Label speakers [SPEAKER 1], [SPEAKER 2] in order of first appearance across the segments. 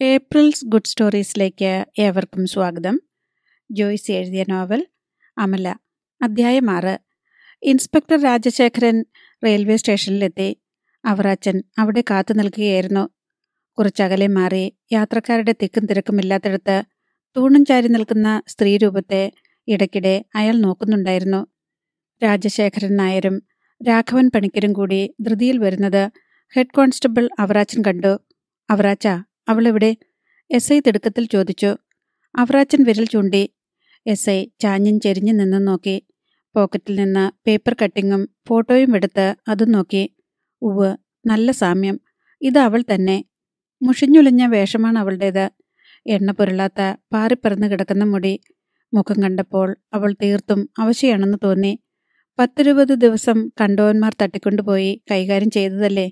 [SPEAKER 1] April's good സ്റ്റോറീസിലേക്ക് ഏവർക്കും സ്വാഗതം. ജോയ്സ് എഴുതിയ നോവൽ അമല അധ്യായം ആറ്. ഇൻസ്പെക്ടർ രാജശേഖരൻ റെയിൽവേ സ്റ്റേഷനിലെത്തി. അവറാച്ചൻ അവിടെ കാത്തു നിൽക്കുകയായിരുന്നു. കുറച്ചകലെ മാറി യാത്രക്കാരുടെ തിക്കും തിരക്കുമില്ലാത്തിടത്ത് തൂണും ചാരി നിൽക്കുന്ന സ്ത്രീരൂപത്തെ ഇടയ്ക്കിടെ അയാൾ നോക്കുന്നുണ്ടായിരുന്നു. രാജശേഖരൻ നായരും രാഘവൻ പണിക്കരും കൂടി ധൃതിയിൽ വരുന്നത് ഹെഡ് കോൺസ്റ്റബിൾ അവറാച്ചൻ കണ്ടു. അവറാച്ച അവളെവിടെ എസ് ഐ തിടുക്കത്തിൽ ചോദിച്ചു അവറാച്ചൻ വിരൽ ചൂണ്ടി. എസ് ഐ ചാഞ്ഞും ചെരിഞ്ഞു നിന്നും നോക്കി പോക്കറ്റിൽ നിന്ന് പേപ്പർ കട്ടിങ്ങും ഫോട്ടോയും എടുത്ത് അതും നോക്കി ഉവ് നല്ല സാമ്യം. ഇത് അവൾ തന്നെ. മുഷിഞ്ഞുലഞ്ഞ വേഷമാണ് അവളുടേത്. എണ്ണ പുരളാത്ത പാറിപ്പറന്ന് കിടക്കുന്ന മുടി. മുഖം കണ്ടപ്പോൾ അവൾ തീർത്തും അവശയാണെന്ന് തോന്നി. പത്തിരുപത് ദിവസം കണ്ടവന്മാർ തട്ടിക്കൊണ്ടുപോയി കൈകാര്യം ചെയ്തതല്ലേ?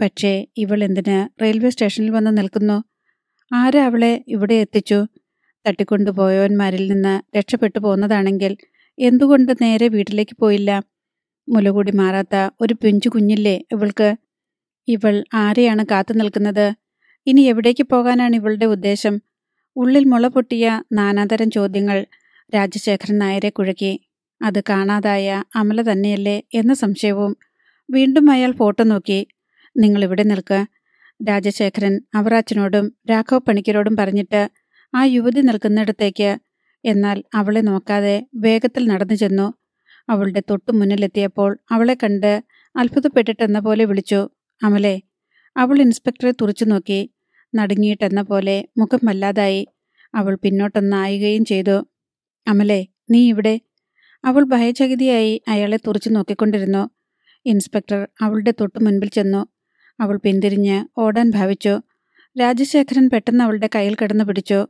[SPEAKER 1] പക്ഷേ ഇവൾ എന്തിന് റെയിൽവേ സ്റ്റേഷനിൽ വന്ന് നിൽക്കുന്നു? ആരാ അവളെ ഇവിടെ എത്തിച്ചു? തട്ടിക്കൊണ്ടുപോയവന്മാരിൽ നിന്ന് രക്ഷപ്പെട്ടു പോകുന്നതാണെങ്കിൽ എന്തുകൊണ്ട് നേരെ വീട്ടിലേക്ക് പോയില്ല? മുലകൂടി മാറാത്ത ഒരു പിഞ്ചു കുഞ്ഞില്ലേ ഇവൾക്ക്? ഇവൾ ആരെയാണ് കാത്തു നിൽക്കുന്നത്? ഇനി എവിടേക്ക് പോകാനാണ് ഇവളുടെ ഉദ്ദേശം? ഉള്ളിൽ മുള പൊട്ടിയ നാനാതരം ചോദ്യങ്ങൾ രാജശേഖരൻ നായരെ കുഴക്കി. അത് കാണാതായ അമല തന്നെയല്ലേ എന്ന സംശയവും വീണ്ടും അയാൾ ഫോട്ടോ നോക്കി. നിങ്ങൾ ഇവിടെ നിൽക്ക്. രാജശേഖരൻ അവറാച്ചനോടും രാഘവ് പണിക്കരോടും പറഞ്ഞിട്ട് ആ യുവതി നിൽക്കുന്നിടത്തേക്ക് എന്നാൽ അവളെ നോക്കാതെ വേഗത്തിൽ നടന്നു ചെന്നു. അവളുടെ തൊട്ടു മുന്നിലെത്തിയപ്പോൾ അവളെ കണ്ട് അത്ഭുതപ്പെട്ടിട്ടെന്ന പോലെ വിളിച്ചു. അമലെ അവൾ ഇൻസ്പെക്ടറെ തുറച്ചു നോക്കി. നടുങ്ങിയിട്ടെന്ന പോലെ മുഖം വല്ലാതായി അവൾ പിന്നോട്ടൊന്നായുകയും ചെയ്തു. അമലെ നീ ഇവിടെ? അവൾ ഭയചകിതിയായി അയാളെ തുറച്ചു നോക്കിക്കൊണ്ടിരുന്നു. ഇൻസ്പെക്ടർ അവളുടെ തൊട്ടു മുൻപിൽ ചെന്നു. അവൾ പിന്തിരിഞ്ഞ് ഓടാൻ ഭാവിച്ചു. രാജശേഖരൻ പെട്ടെന്ന് അവളുടെ കയ്യിൽ കിടന്നു പിടിച്ചു.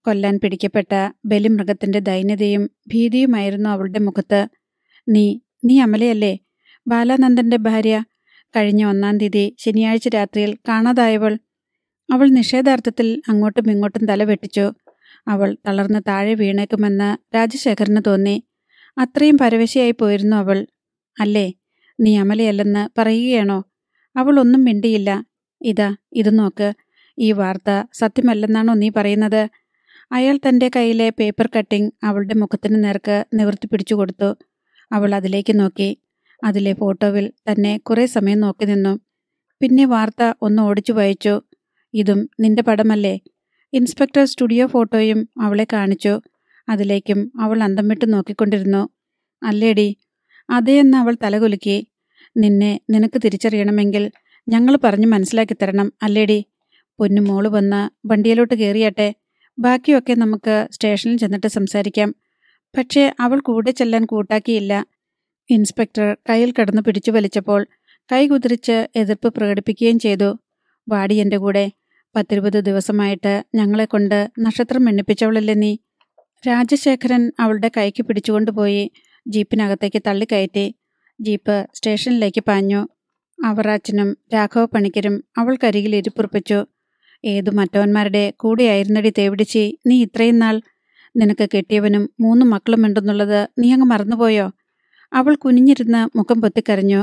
[SPEAKER 1] കൊല്ലാൻ പിടിക്കപ്പെട്ട ബലിമൃഗത്തിന്റെ ദൈന്യതയും ഭീതിയുമായിരുന്നു അവളുടെ മുഖത്ത്. നീ നീ അമലയല്ലേ? ബാലാനന്ദന്റെ ഭാര്യ. കഴിഞ്ഞ ഒന്നാം തീയതി ശനിയാഴ്ച രാത്രിയിൽ കാണാതായവൾ. അവൾ നിഷേധാർത്ഥത്തിൽ അങ്ങോട്ടും ഇങ്ങോട്ടും തല വെട്ടിച്ചു. അവൾ തളർന്ന് താഴെ വീണേക്കുമെന്ന് രാജശേഖരന് തോന്നി. അത്രയും പരവശയായി പോയിരുന്നു അവൾ. അല്ലേ നീ അമലയല്ലെന്ന് പറയുകയാണോ? അവൾ ഒന്നും മിണ്ടിയില്ല. ഇതാ ഇത് നോക്ക്. ഈ വാർത്ത സത്യമല്ലെന്നാണോ നീ പറയുന്നത്? അയാൾ തന്റെ കയ്യിലെ പേപ്പർ കട്ടിംഗ് അവളുടെ മുഖത്തിന് നേർക്ക് നിവർത്തി പിടിച്ചു കൊടുത്തു. അവൾ അതിലേക്ക് നോക്കി. അതിലെ ഫോട്ടോവിൽ തന്നെ കുറേ സമയം നോക്കി നിന്നു. പിന്നെ വാർത്ത ഒന്ന് ഓടിച്ചു വായിച്ചു. ഇതും നിന്റെ പടമല്ലേ? ഇൻസ്പെക്ടർ സ്റ്റുഡിയോ ഫോട്ടോയും അവളെ കാണിച്ചു. അതിലേക്കും അവൾ അന്തം വിട്ട് നോക്കിക്കൊണ്ടിരുന്നു. അല്ലേടി? അതേയെന്ന് അവൾ തലകുലുക്കി. നിന്നെ നിനക്ക് തിരിച്ചറിയണമെങ്കിൽ ഞങ്ങൾ പറഞ്ഞു മനസ്സിലാക്കി തരണം അല്ലേടി? പൊന്നു മോൾ വന്ന് വണ്ടിയിലോട്ട് കയറിയാട്ടെ ബാക്കിയൊക്കെ നമുക്ക് സ്റ്റേഷനിൽ ചെന്നിട്ട് സംസാരിക്കാം. പക്ഷേ അവൾ കൂടെ ചെല്ലാൻ കൂട്ടാക്കിയില്ല. ഇൻസ്പെക്ടർ കയ്യിൽ കടന്ന് പിടിച്ചു വലിച്ചപ്പോൾ കൈ കുതിരിച്ച് എതിർപ്പ് പ്രകടിപ്പിക്കുകയും ചെയ്തു. വാടി എന്റെ കൂടെ പത്തിരുപത് ദിവസമായിട്ട് ഞങ്ങളെ കൊണ്ട് നക്ഷത്രം എണ്ണിപ്പിച്ചവളല്ലേ നീ? രാജശേഖരൻ അവളുടെ കൈക്ക് പിടിച്ചുകൊണ്ടുപോയി ജീപ്പിനകത്തേക്ക് തള്ളിക്കയറ്റി. ജീപ്പ് സ്റ്റേഷനിലേക്ക് പാഞ്ഞു. അവറാച്ചനും രാഘവ പണിക്കരും അവൾക്കരികിൽ ഇരിപ്പുറപ്പിച്ചു. ഏതു മറ്റവന്മാരുടെ കൂടെയായിരുന്നടി തേവിടിച്ചി നീ ഇത്രയും നാൾ നിനക്ക് കെട്ടിയവനും മൂന്ന് മക്കളും ഉണ്ടെന്നുള്ളത് നീ അങ്ങ് മറന്നുപോയോ? അവൾ കുനിഞ്ഞിരുന്ന് മുഖം പൊത്തിക്കരഞ്ഞു.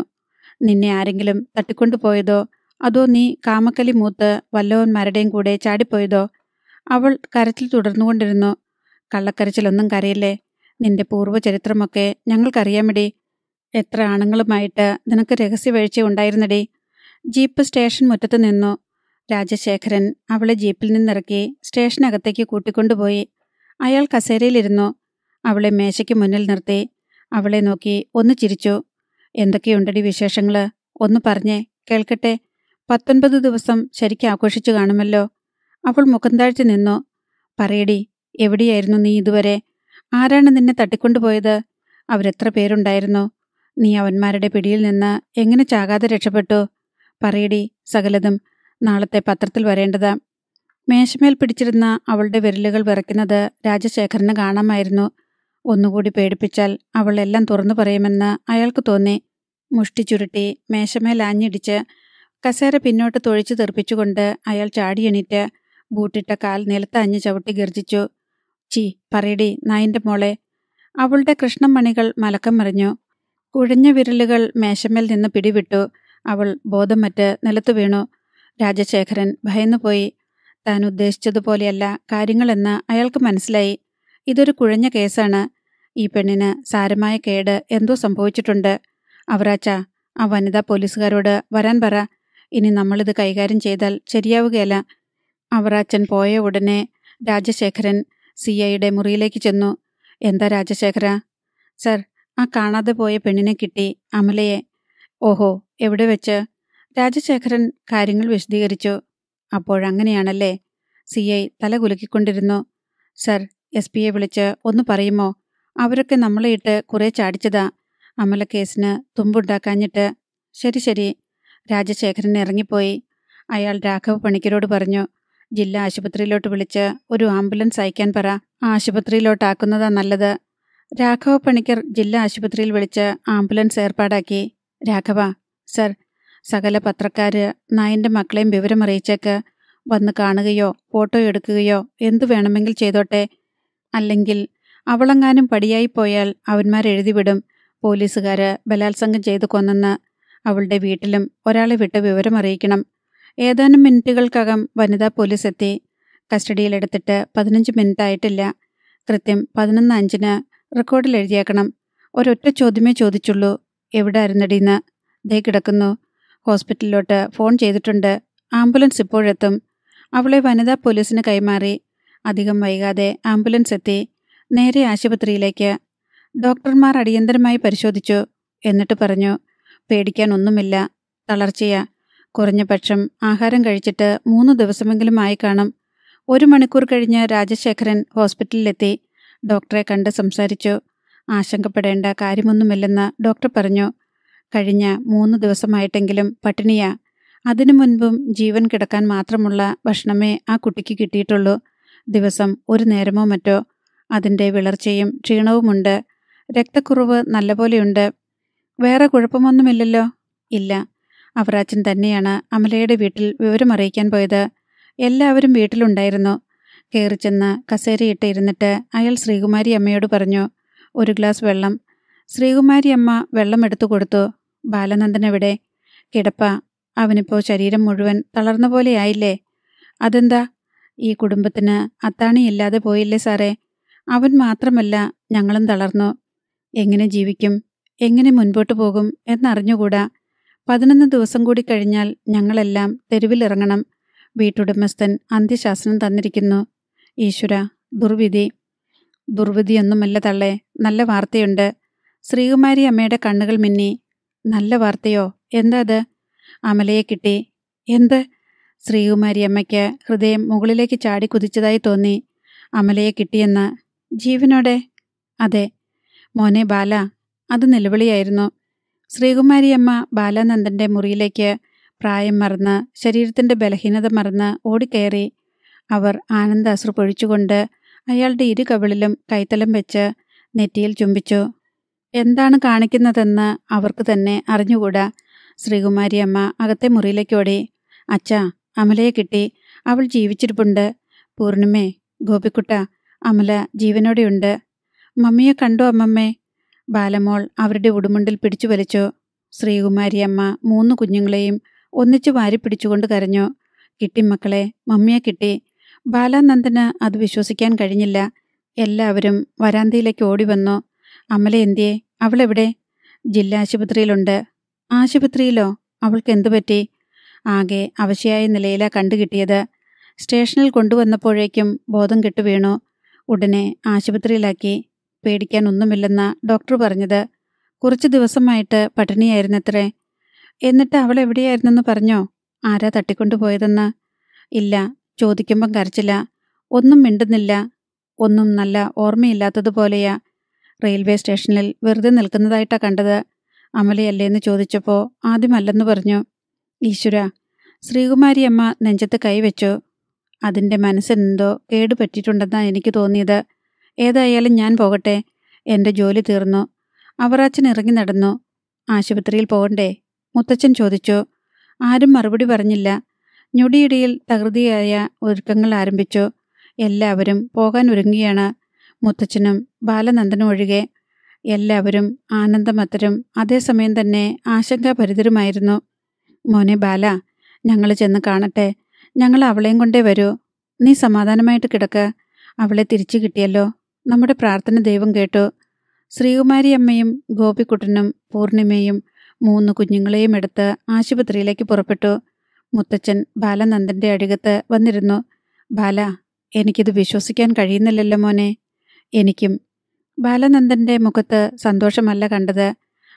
[SPEAKER 1] നിന്നെ ആരെങ്കിലും തട്ടിക്കൊണ്ടുപോയതോ? അതോ നീ കാമക്കലി മൂത്ത് വല്ലവന്മാരുടെയും കൂടെ ചാടിപ്പോയതോ? അവൾ കരച്ചിൽ തുടർന്നുകൊണ്ടിരുന്നു. കള്ളക്കരച്ചിലൊന്നും കരയില്ലേ? നിന്റെ പൂർവചരിത്രമൊക്കെ ഞങ്ങൾക്കറിയാമടി. എത്ര ആണുങ്ങളുമായിട്ട് നിനക്ക് രഹസ്യ രഹസ്യവീഴ്ച ഉണ്ടായിരുന്നടി? ജീപ്പ് സ്റ്റേഷൻ മുറ്റത്ത് നിന്നു. രാജശേഖരൻ അവളെ ജീപ്പിൽ നിന്നിറക്കി സ്റ്റേഷനകത്തേക്ക് കൂട്ടിക്കൊണ്ടുപോയി. അയാൾ കസേരയിലിരുന്നു. അവളെ മേശയ്ക്ക് മുന്നിൽ നിർത്തി. അവളെ നോക്കി ഒന്ന് ചിരിച്ചു. എന്തൊക്കെയുണ്ടടി വിശേഷങ്ങൾ ഒന്ന് പറഞ്ഞേ. കേൾക്കട്ടെ. പത്തൊൻപത് ദിവസം ശരിക്കും ആഘോഷിച്ചു കാണുമല്ലോ. അവൾ മുഖം താഴ്ത്തി നിന്നു. പറയടി എവിടെയായിരുന്നു നീ ഇതുവരെ? ആരാണ് നിന്നെ തട്ടിക്കൊണ്ടുപോയത്? അവരെത്ര പേരുണ്ടായിരുന്നു? നീ അവന്മാരുടെ പിടിയിൽ നിന്ന് എങ്ങനെ ചാകാതെ രക്ഷപ്പെട്ടു? പറയടി സകലതും നാളത്തെ പത്രത്തിൽ വരേണ്ടത്. മേശമേൽ പിടിച്ചിരുന്ന അവളുടെ വിരലുകൾ വിറയ്ക്കുന്നത് രാജശേഖരന് കാണാമായിരുന്നു. ഒന്നുകൂടി പേടിപ്പിച്ചാൽ അവൾ എല്ലാം തുറന്നു പറയുമെന്ന് അയാൾക്ക് തോന്നി. മുഷ്ടി ചുരുട്ടി മേശമേൽ ആഞ്ഞിടിച്ച് കസേര പിന്നോട്ട് തൊഴിച്ചു തെറിപ്പിച്ചുകൊണ്ട് അയാൾ ചാടിയെണീറ്റ് ബൂട്ടിട്ട കാൽ നിലത്ത് അഞ്ഞ് ചവിട്ടി ഗർജിച്ചു. ചീ പറയടി നായിന്റെ മോളെ. അവളുടെ കൃഷ്ണമണികൾ മലക്കം മറിഞ്ഞു. കുഴഞ്ഞ വിരലുകൾ മേശമേൽ നിന്ന് പിടിവിട്ടു. അവൾ ബോധമറ്റ് നിലത്തു വീണു. രാജശേഖരൻ ഭയന്നുപോയി താൻ ഉദ്ദേശിച്ചതുപോലെയല്ല കാര്യങ്ങളെന്ന് അയാൾക്ക് മനസ്സിലായി. ഇതൊരു കുഴഞ്ഞ കേസാണ്. ഈ പെണ്ണിന് സാരമായ കേട് എന്തോ സംഭവിച്ചിട്ടുണ്ട്. അവറാച്ച ആ വനിതാ പോലീസുകാരോട് വരാൻ പറ. ഇനി നമ്മളിത് കൈകാര്യം ചെയ്താൽ ശരിയാവുകയല്ല. അവറാച്ചൻ പോയ ഉടനെ രാജശേഖരൻ സി ഐയുടെ മുറിയിലേക്ക് ചെന്നു. എന്താ രാജശേഖര? സർ ആ കാണാതെ പോയ പെണ്ണിനെ കിട്ടി അമലയെ. ഓഹോ എവിടെ വെച്ച്? രാജശേഖരൻ കാര്യങ്ങൾ വിശദീകരിച്ചു. അപ്പോഴങ്ങനെയാണല്ലേ സി. ഐ. തല കുലുക്കിക്കൊണ്ടിരുന്നു. Sir S. പിയെ വിളിച്ച് ഒന്ന് പറയുമോ? അവരൊക്കെ നമ്മളെ ഇട്ട് കുറേ ചാടിച്ചതാ. അമല കേസിന് തുമ്പുണ്ടാക്കാഞ്ഞിട്ട്. ശരി ശരി. രാജശേഖരൻ ഇറങ്ങിപ്പോയി. അയാൾ രാഘവ് പണിക്കരോട് പറഞ്ഞു ജില്ലാ ആശുപത്രിയിലോട്ട് വിളിച്ച് ഒരു ആംബുലൻസ് അയക്കാൻ പറ. ആശുപത്രിയിലോട്ടാക്കുന്നതാ നല്ലത്. രാഘവ പണിക്കർ ജില്ലാ ആശുപത്രിയിൽ വിളിച്ച് ആംബുലൻസ് ഏർപ്പാടാക്കി. രാഘവ സർ സകല പത്രക്കാര് നായന്റെ മക്കളെയും വിവരമറിയിച്ചേക്ക് വന്ന് കാണുകയോ ഫോട്ടോ എടുക്കുകയോ എന്തു വേണമെങ്കിൽ ചെയ്തോട്ടെ. അല്ലെങ്കിൽ അവളെങ്ങാനും പടിയായി പോയാൽ അവന്മാരെഴുതി വിടും പോലീസുകാര് ബലാത്സംഗം ചെയ്തു കൊന്നെന്ന് അവളുടെ വീട്ടിലും ഒരാളെ വിട്ട് വിവരമറിയിക്കണം ഏതാനും മിനിറ്റുകൾക്കകം വനിതാ പോലീസ് എത്തി. കസ്റ്റഡിയിലെടുത്തിട്ട് പതിനഞ്ച് മിനിറ്റ് ആയിട്ടില്ല കൃത്യം പതിനൊന്ന് അഞ്ചിന് റെക്കോർഡിൽ എഴുതിയേക്കണം. ഒരൊറ്റ ചോദ്യമേ ചോദിച്ചുള്ളൂ. എവിടെ ആയിരുന്നടീന്ന് ദേ കിടക്കുന്നു. ഹോസ്പിറ്റലിലോട്ട് ഫോൺ ചെയ്തിട്ടുണ്ട്. ആംബുലൻസ് ഇപ്പോഴെത്തും. അവളെ വനിതാ പോലീസിന് കൈമാറി. അധികം വൈകാതെ ആംബുലൻസ് എത്തി. നേരെ ആശുപത്രിയിലേക്ക്. ഡോക്ടർമാർ അടിയന്തരമായി പരിശോധിച്ചു. എന്നിട്ട് പറഞ്ഞു പേടിക്കാൻ ഒന്നുമില്ല. തളർച്ചയാ. കുറഞ്ഞ പക്ഷം ആഹാരം കഴിച്ചിട്ട് മൂന്ന് ദിവസമെങ്കിലും ആയി കാണും. ഒരു മണിക്കൂർ കഴിഞ്ഞ് രാജശേഖരൻ ഹോസ്പിറ്റലിലെത്തി. ഡോക്ടറെ കണ്ട് സംസാരിച്ചു. ആശങ്കപ്പെടേണ്ട കാര്യമൊന്നുമില്ലെന്ന് ഡോക്ടർ പറഞ്ഞു. കഴിഞ്ഞ മൂന്ന് ദിവസമായിട്ടെങ്കിലും പട്ടിണിയ. അതിനു മുൻപും ജീവൻ കിടക്കാൻ മാത്രമുള്ള ഭക്ഷണമേ ആ കുട്ടിക്ക് കിട്ടിയിട്ടുള്ളൂ. ദിവസം ഒരു നേരമോ മറ്റോ. അതിന്റെ വിളർച്ചയും ക്ഷീണവുമുണ്ട്. രക്തക്കുറവ് നല്ലപോലെയുണ്ട്. വേറെ കുഴപ്പമൊന്നുമില്ലല്ലോ? ഇല്ല. അവറാച്ചൻ തന്നെയാണ് അമലയുടെ വീട്ടിൽ വിവരമറിയിക്കാൻ പോയത്. എല്ലാവരും വീട്ടിലുണ്ടായിരുന്നു. കയറി ചെന്ന് കസേരയിട്ട് ഇരുന്നിട്ട് അയാൾ ശ്രീകുമാരി അമ്മയോട് പറഞ്ഞു ഒരു ഗ്ലാസ് വെള്ളം. ശ്രീകുമാരി അമ്മ വെള്ളം എടുത്തു കൊടുത്തു. ബാലനന്ദൻ എവിടെ കിടപ്പ. അവനിപ്പോൾ ശരീരം മുഴുവൻ തളർന്ന പോലെയായില്ലേ അതെന്താ? ഈ കുടുംബത്തിന് അത്താണിയില്ലാതെ പോയില്ലേ സാറേ? അവൻ മാത്രമല്ല ഞങ്ങളും തളർന്നു. എങ്ങനെ ജീവിക്കും? എങ്ങനെ മുൻപോട്ട് പോകും എന്നറിഞ്ഞുകൂടാ. പതിനൊന്ന് ദിവസം കൂടി കഴിഞ്ഞാൽ ഞങ്ങളെല്ലാം തെരുവിലിറങ്ങണം. വീട്ടുടമസ്ഥൻ അന്ത്യശാസനം തന്നിരിക്കുന്നു. ഈശ്വര ദുർവിധി. ദുർവിധിയൊന്നുമല്ല തള്ളേ നല്ല വാർത്തയുണ്ട്. ശ്രീകുമാരി അമ്മയുടെ കണ്ണുകൾ മിന്നി. നല്ല വാർത്തയോ? എന്താ അത്? അമലയെ കിട്ടി. എന്ത്? ശ്രീകുമാരി അമ്മയ്ക്ക് ഹൃദയം മുകളിലേക്ക് ചാടി കുതിച്ചതായി തോന്നി. അമലയെ കിട്ടിയെന്ന്. ജീവനോടെ? അതെ. മോനെ ബാല അത് നിലവിളിയായിരുന്നു. ശ്രീകുമാരിയമ്മ ബാലാനന്ദന്റെ മുറിയിലേക്ക് പ്രായം മറന്ന് ശരീരത്തിന്റെ ബലഹീനത മറന്ന് ഓടിക്കയറി. അവർ ആനന്ദ അശ്രു പൊഴിച്ചുകൊണ്ട് അയാളുടെ ഇരു കവിളിലും കൈത്തലം വെച്ച് നെറ്റിയിൽ ചുംബിച്ചു. എന്താണ് കാണിക്കുന്നതെന്ന് അവർക്ക് തന്നെ അറിഞ്ഞുകൂടാ. ശ്രീകുമാരിയമ്മ അകത്തെ മുറിയിലേക്ക് ഓടി. അച്ഛാ അമലയെ കിട്ടി. അവൾ ജീവിച്ചിരിപ്പുണ്ട്. പൂർണിമേ ഗോപിക്കുട്ട അമല ജീവനോടെയുണ്ട്. മമ്മിയെ കണ്ടോ അമ്മമ്മേ? ബാലമോൾ അവരുടെ ഉടുമുണ്ടിൽ പിടിച്ചു വലിച്ചു. ശ്രീകുമാരിയമ്മ മൂന്ന് കുഞ്ഞുങ്ങളെയും ഒന്നിച്ചു വാരി പിടിച്ചുകൊണ്ട് കരഞ്ഞു. കിട്ടി മക്കളെ മമ്മിയെ കിട്ടി. ബാലാനന്ദന് അത് വിശ്വസിക്കാൻ കഴിഞ്ഞില്ല. എല്ലാവരും വരാന്തയിലേക്ക് ഓടി വന്നു അമല എന്തിയെ? അവളെവിടെ? ജില്ലാ ആശുപത്രിയിലുണ്ട്. ആശുപത്രിയിലോ? അവൾക്ക് എന്തു പറ്റി? ആകെ അവശയായ നിലയിലാ കണ്ടുകിട്ടിയത്. സ്റ്റേഷനിൽ കൊണ്ടുവന്നപ്പോഴേക്കും ബോധം കെട്ടു വീണു. ഉടനെ ആശുപത്രിയിലാക്കി. പേടിക്കാൻ ഒന്നുമില്ലെന്ന ഡോക്ടർ പറഞ്ഞത്. കുറച്ച് ദിവസമായിട്ട് പട്ടിണിയായിരുന്നത്രേ. എന്നിട്ട് അവൾ എവിടെയായിരുന്നെന്ന് പറഞ്ഞോ? ആരാ തട്ടിക്കൊണ്ടുപോയതെന്ന്? ഇല്ല ചോദിക്കുമ്പം കരച്ചില്ല. ഒന്നും മിണ്ടുന്നില്ല. ഒന്നും നല്ല ഓർമ്മയില്ലാത്തതുപോലെയാ. റെയിൽവേ സ്റ്റേഷനിൽ വെറുതെ നിൽക്കുന്നതായിട്ടാ കണ്ടത്. അമലയല്ലേന്ന് ചോദിച്ചപ്പോൾ ആദ്യമല്ലെന്ന് പറഞ്ഞു. ഈശ്വര ശ്രീകുമാരി അമ്മ നെഞ്ചത്ത് കൈവച്ചു അതിന്റെ മനസ്സിനെന്തോ കേടുപറ്റിയിട്ടുണ്ടെന്നാണ് എനിക്ക് തോന്നിയത്. ഏതായാലും ഞാൻ പോകട്ടെ. എന്റെ ജോലി തീർന്നു. അവറാച്ചൻ ഇറങ്ങി നടന്നു. ആശുപത്രിയിൽ പോകണ്ടേ? മുത്തച്ഛൻ ചോദിച്ചു. ആരും മറുപടി പറഞ്ഞില്ല. ഞൊടിയിടയിൽ തകൃതിയായ ഒരുക്കങ്ങൾ ആരംഭിച്ചു. എല്ലാവരും പോകാൻ ഒരുങ്ങുകയാണ്. മുത്തച്ഛനും ബാലനന്ദനും ഒഴികെ എല്ലാവരും ആനന്ദമത്തരും അതേസമയം തന്നെ ആശങ്കാഭരിതരുമായിരുന്നു. മോനെ ബാല ഞങ്ങൾ ചെന്ന് കാണട്ടെ. ഞങ്ങൾ അവളെയും കൊണ്ടേ വരൂ. നീ സമാധാനമായിട്ട് കിടക്ക. അവളെ തിരിച്ചു കിട്ടിയല്ലോ. നമ്മുടെ പ്രാർത്ഥന ദൈവം കേട്ടു. ശ്രീകുമാരി അമ്മയും ഗോപിക്കുട്ടനും പൂർണിമയും മൂന്ന് കുഞ്ഞുങ്ങളെയും എടുത്ത് ആശുപത്രിയിലേക്ക് പുറപ്പെട്ടു. മുത്തച്ഛൻ ബാലനന്ദന്റെ അടികത്ത് വന്നിരുന്നു. ബാല എനിക്കിത് വിശ്വസിക്കാൻ കഴിയുന്നില്ലല്ലോ മോനെ. എനിക്കും ബാലനന്ദന്റെ മുഖത്ത് സന്തോഷമല്ല കണ്ടത്.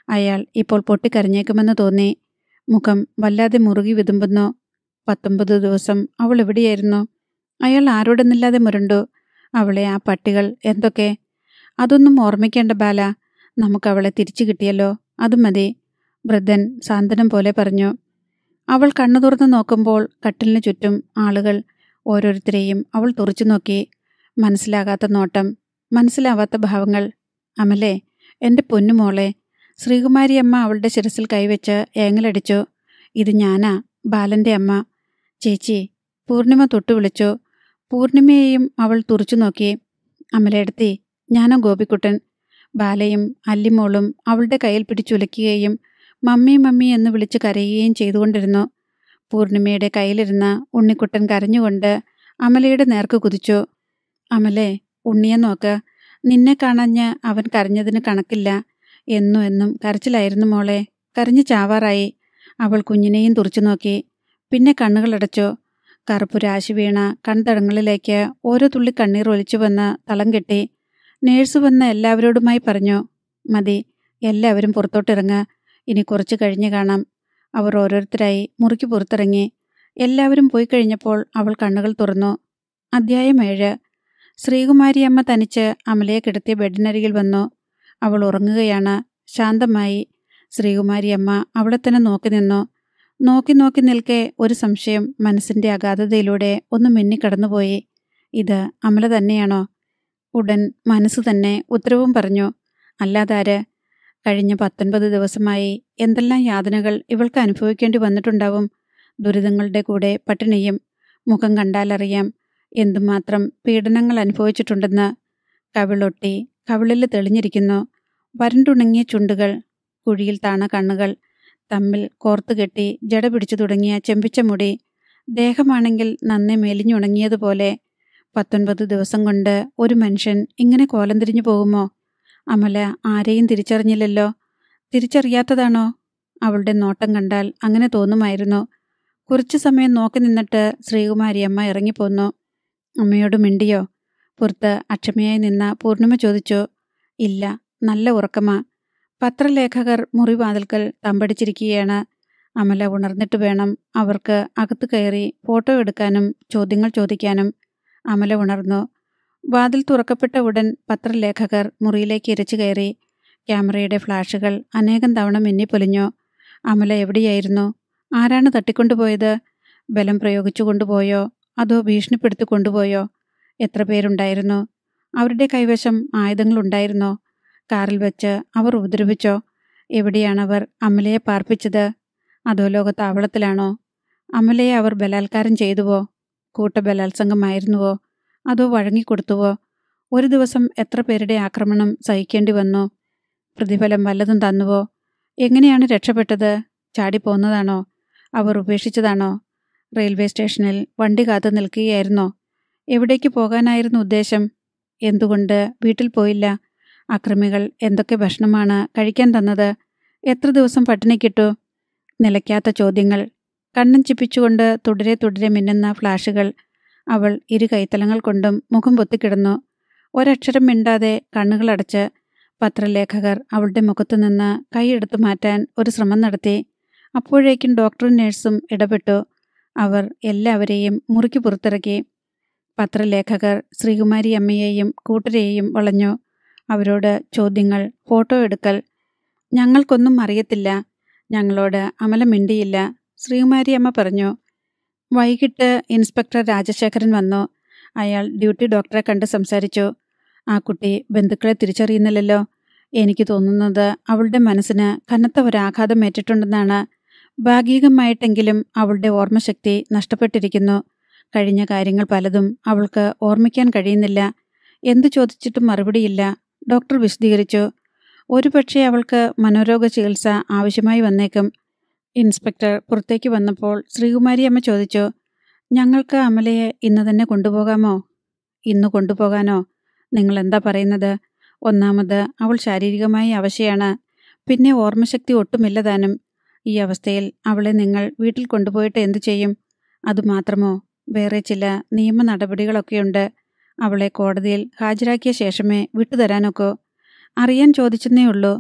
[SPEAKER 1] അയാൾ ഇപ്പോൾ പൊട്ടിക്കരഞ്ഞേക്കുമെന്ന് തോന്നി. മുഖം വല്ലാതെ മുറുകി വിതുമ്പുന്നു. പത്തൊമ്പത് ദിവസം അവൾ എവിടെയായിരുന്നു? അയാൾ ആരോടെന്നില്ലാതെ മുരണ്ടു. അവളെ ആ പട്ടികൾ എന്തൊക്കെ? അതൊന്നും ഓർമ്മിക്കേണ്ട ബാല. നമുക്കവളെ തിരിച്ചു കിട്ടിയല്ലോ. അതും മതി വൃദ്ധൻ സാന്ത്വനം പോലെ പറഞ്ഞു. അവൾ കണ്ണു തുറന്ന് നോക്കുമ്പോൾ കട്ടിലിന് ചുറ്റും ആളുകൾ ഓരോരുത്തരെയും അവൾ തുറച്ചു നോക്കി. മനസ്സിലാകാത്ത നോട്ടം മനസ്സിലാവാത്ത ഭാവങ്ങൾ. അമലേ എന്റെ പൊന്നുമോളെ ശ്രീകുമാരി അമ്മ അവളുടെ ശിരസിൽ കൈവച്ച് ഏങ്ങലടിച്ചു. ഇത് ഞാനാ ബാലന്റെ അമ്മ. ചേച്ചി പൂർണിമ തൊട്ടു വിളിച്ചു. പൂർണിമയെയും അവൾ തുറച്ചു നോക്കി. അമലയെടുത്തി ഞാനോ ഗോപിക്കുട്ടൻ. ബാലയും അല്ലിമോളും അവളുടെ കയ്യിൽ പിടിച്ചുലയ്ക്കുകയും മമ്മി മമ്മി എന്ന് വിളിച്ച് കരയുകയും ചെയ്തുകൊണ്ടിരുന്നു. പൂർണിമയുടെ കയ്യിലിരുന്ന ഉണ്ണിക്കുട്ടൻ കരഞ്ഞുകൊണ്ട് അമലയുടെ നേർക്ക് കുതിച്ചു. അമലേ ഉണ്ണിയെ നോക്ക്. നിന്നെ കാണാഞ്ഞ് അവൻ കരഞ്ഞതിന് കണക്കില്ല. എന്നും എന്നും കരച്ചിലായിരുന്നു മോളെ. കരഞ്ഞു ചാവാറായി. അവൾ കുഞ്ഞിനെയും തുറച്ചു നോക്കി. പിന്നെ കണ്ണുകളടച്ചു കറുപ്പു രാശി വീണ കൺതടങ്ങളിലേക്ക് ഓരോ തുള്ളി കണ്ണീർ ഒലിച്ചു വന്ന് തളം കെട്ടി. നേഴ്സ് വന്ന് എല്ലാവരോടുമായി പറഞ്ഞു മതി എല്ലാവരും പുറത്തോട്ടിറങ്ങുക ഇനി കുറച്ചു കഴിഞ്ഞ് കാണാം. അവർ ഓരോരുത്തരായി മുറിക്ക് പുറത്തിറങ്ങി. എല്ലാവരും പോയി കഴിഞ്ഞപ്പോൾ അവൾ കണ്ണുകൾ തുറന്നു. അധ്യായം ഏഴ്. ശ്രീകുമാരിയമ്മ തനിച്ച് അമലയെ കിടത്തിയ ബെഡിനരികിൽ വന്നു. അവൾ ഉറങ്ങുകയാണ്. ശാന്തമായി. ശ്രീകുമാരിയമ്മ അവളെ തന്നെ നോക്കി നിന്നു. നോക്കി നോക്കി നിൽക്കെ ഒരു സംശയം മനസ്സിന്റെ അഗാധതയിലൂടെ ഒന്ന് മിന്നിക്കടന്നുപോയി. ഇത് അമല തന്നെയാണോ? ഉടൻ മനസ്സ് തന്നെ ഉത്തരവും പറഞ്ഞു. അല്ലാതാര്? കഴിഞ്ഞ പത്തൊൻപത് ദിവസമായി എന്തെല്ലാം യാതനകൾ ഇവൾക്ക് അനുഭവിക്കേണ്ടി വന്നിട്ടുണ്ടാവും? ദുരിതങ്ങളുടെ കൂടെ പട്ടിണിയും മുഖം കണ്ടാലറിയാം എന്തുമാത്രം പീഡനങ്ങൾ അനുഭവിച്ചിട്ടുണ്ടെന്ന്. കവിളൊട്ടി കവിളിൽ തെളിഞ്ഞിരിക്കുന്നു. വരണ്ടുണങ്ങിയ ചുണ്ടുകൾ കുഴിയിൽ താണ കണ്ണുകൾ തമ്മിൽ കോർത്തുകെട്ടി ജട പിടിച്ചു തുടങ്ങിയ ചെമ്പിച്ച മുടി ദേഹമാണെങ്കിൽ നന്നെ മെലിഞ്ഞുണങ്ങിയതുപോലെ. പത്തൊൻപത് ദിവസം കൊണ്ട് ഒരു മനുഷ്യൻ ഇങ്ങനെ കോലം തിരിഞ്ഞു പോകുമോ? അമല ആരെയും തിരിച്ചറിഞ്ഞില്ലല്ലോ. തിരിച്ചറിയാത്തതാണോ? അവളുടെ നോട്ടം കണ്ടാൽ അങ്ങനെ തോന്നുമായിരുന്നു. കുറച്ചു സമയം നോക്കി നിന്നിട്ട് ശ്രീകുമാരി അമ്മ ഇറങ്ങിപ്പോന്നു. അമ്മയോട് മിണ്ടിയോ? പുറത്ത് അക്ഷമയായി നിന്ന പൂർണിമ ചോദിച്ചു. ഇല്ല നല്ല ഉറക്കമാ. പത്രലേഖകർ മുറിവാതിൽക്കൽ തമ്പടിച്ചിരിക്കുകയാണ്. അമല ഉണർന്നിട്ട് വേണം അവർക്ക് അകത്ത് കയറി ഫോട്ടോ എടുക്കാനും ചോദ്യങ്ങൾ ചോദിക്കാനും. അമല ഉണർന്നു. വാതിൽ തുറക്കപ്പെട്ട ഉടൻ പത്രലേഖകർ മുറിയിലേക്ക് ഇരച്ചു കയറി. ക്യാമറയുടെ ഫ്ലാഷുകൾ അനേകം തവണ മിന്നിപ്പൊലിഞ്ഞു അമല എവിടെയായിരുന്നു? ആരാണ് തട്ടിക്കൊണ്ടുപോയത്? ബലം പ്രയോഗിച്ചു കൊണ്ടുപോയോ? അതോ ഭീഷണിപ്പെടുത്തി കൊണ്ടുപോയോ? എത്ര പേരുണ്ടായിരുന്നു? അവരുടെ കൈവശം ആയുധങ്ങളുണ്ടായിരുന്നോ? കാറിൽ വെച്ച് അവർ ഉപദ്രവിച്ചോ? എവിടെയാണവർ അമലയെ പാർപ്പിച്ചത്? അതോ ലോക താവളത്തിലാണോ അമലയെ അവർ ബലാത്കാരം ചെയ്തുവോ? കൂട്ടബലാത്സംഗമായിരുന്നുവോ? അതോ വഴങ്ങിക്കൊടുത്തുവോ? ഒരു ദിവസം എത്ര പേരുടെ ആക്രമണം സഹിക്കേണ്ടി വന്നോ പ്രതിഫലം വല്ലതും തന്നുവോ? എങ്ങനെയാണ് രക്ഷപ്പെട്ടത്? ചാടിപ്പോന്നതാണോ? അവർ ഉപേക്ഷിച്ചതാണോ? റെയിൽവേ സ്റ്റേഷനിൽ വണ്ടി കാത്തു നിൽക്കുകയായിരുന്നോ? എവിടേക്ക് പോകാനായിരുന്നു ഉദ്ദേശം? എന്തുകൊണ്ട് വീട്ടിൽ പോയില്ല? അക്രമികൾ എന്തൊക്കെ ഭക്ഷണമാണ് കഴിക്കാൻ തന്നത്? എത്ര ദിവസം പട്ടിണിക്കിട്ടു നിലയ്ക്കാത്ത ചോദ്യങ്ങൾ. കണ്ണും ചിപ്പിച്ചുകൊണ്ട് തുടരെ തുടരെ മിന്നുന്ന ഫ്ലാഷുകൾ. അവൾ ഇരു കൈത്തലങ്ങൾ കൊണ്ടും മുഖം പൊത്തിക്കിടന്നു ഒരക്ഷരം മിണ്ടാതെ കണ്ണുകളടച്ച് പത്രലേഖകർ അവളുടെ മുഖത്തു നിന്ന് കൈയെടുത്തു മാറ്റാൻ ഒരു ശ്രമം നടത്തി. അപ്പോഴേക്കും ഡോക്ടറും നേഴ്സും ഇടപെട്ടു. അവർ എല്ലാവരെയും മുറുക്കി പുറത്തിറക്കി. പത്രലേഖകർ ശ്രീകുമാരി അമ്മയെയും കൂട്ടരെയും വളഞ്ഞു. അവരോട് ചോദ്യങ്ങൾ ഫോട്ടോ എടുക്കൽ. ഞങ്ങൾക്കൊന്നും അറിയത്തില്ല. ഞങ്ങളോട് അമല മിണ്ടിയില്ല ശ്രീകുമാരി അമ്മ പറഞ്ഞു വൈകിട്ട് ഇൻസ്പെക്ടർ രാജശേഖരൻ വന്നു. അയാൾ ഡ്യൂട്ടി ഡോക്ടറെ കണ്ട് സംസാരിച്ചു. ആ കുട്ടി ബന്ധുക്കളെ തിരിച്ചറിയുന്നില്ലല്ലോ. എനിക്ക് തോന്നുന്നത് അവളുടെ മനസ്സിന് കനത്ത ഒരാഘാതം ഏറ്റിട്ടുണ്ടെന്നാണ്. ഭാഗികമായിട്ടെങ്കിലും അവളുടെ ഓർമ്മശക്തി നഷ്ടപ്പെട്ടിരിക്കുന്നു. കഴിഞ്ഞ കാര്യങ്ങൾ പലതും അവൾക്ക് ഓർമ്മിക്കാൻ കഴിയുന്നില്ല. എന്തു ചോദിച്ചിട്ടും മറുപടിയില്ല. ഡോക്ടർ വിശദീകരിച്ചു. ഒരുപക്ഷെ അവൾക്ക് മനോരോഗ ചികിത്സ ആവശ്യമായി വന്നേക്കും. ഇൻസ്പെക്ടർ പുറത്തേക്ക് വന്നപ്പോൾ ശ്രീകുമാരി അമ്മ ചോദിച്ചു ഞങ്ങൾക്ക് അമലയെ ഇന്ന് തന്നെ കൊണ്ടുപോകാമോ? ഇന്ന് കൊണ്ടുപോകാനോ? നിങ്ങൾ എന്താ പറയുന്നത്? ഒന്നാമത് അവൾ ശാരീരികമായി അവശയാണ്. പിന്നെ ഓർമ്മശക്തി ഒട്ടുമില്ല താനും ഈ അവസ്ഥയിൽ അവളെ നിങ്ങൾ വീട്ടിൽ കൊണ്ടുപോയിട്ട് എന്തു ചെയ്യും? അതുമാത്രമോ വേറെ ചില നിയമ നടപടികളൊക്കെയുണ്ട്. അവളെ കോടതിയിൽ ഹാജരാക്കിയ ശേഷമേ വിട്ടുതരാനൊക്കോ. അറിയാൻ ചോദിച്ചെന്നേ ഉള്ളൂ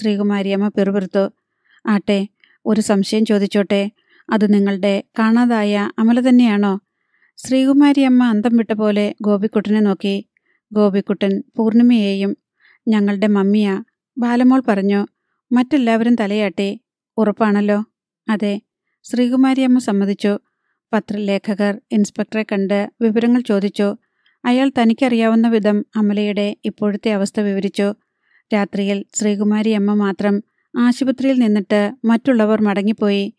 [SPEAKER 1] ശ്രീകുമാരിയമ്മ പിറുപിറുത്തു. ആട്ടെ ഒരു സംശയം ചോദിച്ചോട്ടെ? അത് നിങ്ങളുടെ കാണാതായ അമല തന്നെയാണോ? ശ്രീകുമാരി അമ്മ അന്തം വിട്ട പോലെ ഗോപിക്കുട്ടനെ നോക്കി. ഗോപിക്കുട്ടൻ പൂർണിമയെയും ഞങ്ങളുടെ മമ്മിയ ബാലമോൾ പറഞ്ഞു മറ്റെല്ലാവരും തലയാട്ടി. ഉറപ്പാണല്ലോ? അതെ. ശ്രീകുമാരി അമ്മ സമ്മതിച്ചു. പത്രലേഖകർ ഇൻസ്പെക്ടറെ കണ്ട് വിവരങ്ങൾ ചോദിച്ചു. അയാൾ തനിക്കറിയാവുന്ന വിധം അമലയുടെ ഇപ്പോഴത്തെ അവസ്ഥ വിവരിച്ചു. രാത്രിയിൽ ശ്രീകുമാരി അമ്മ മാത്രം ആശുപത്രിയിൽ നിന്നിട്ട് മറ്റുള്ളവർ മടങ്ങിപ്പോയി.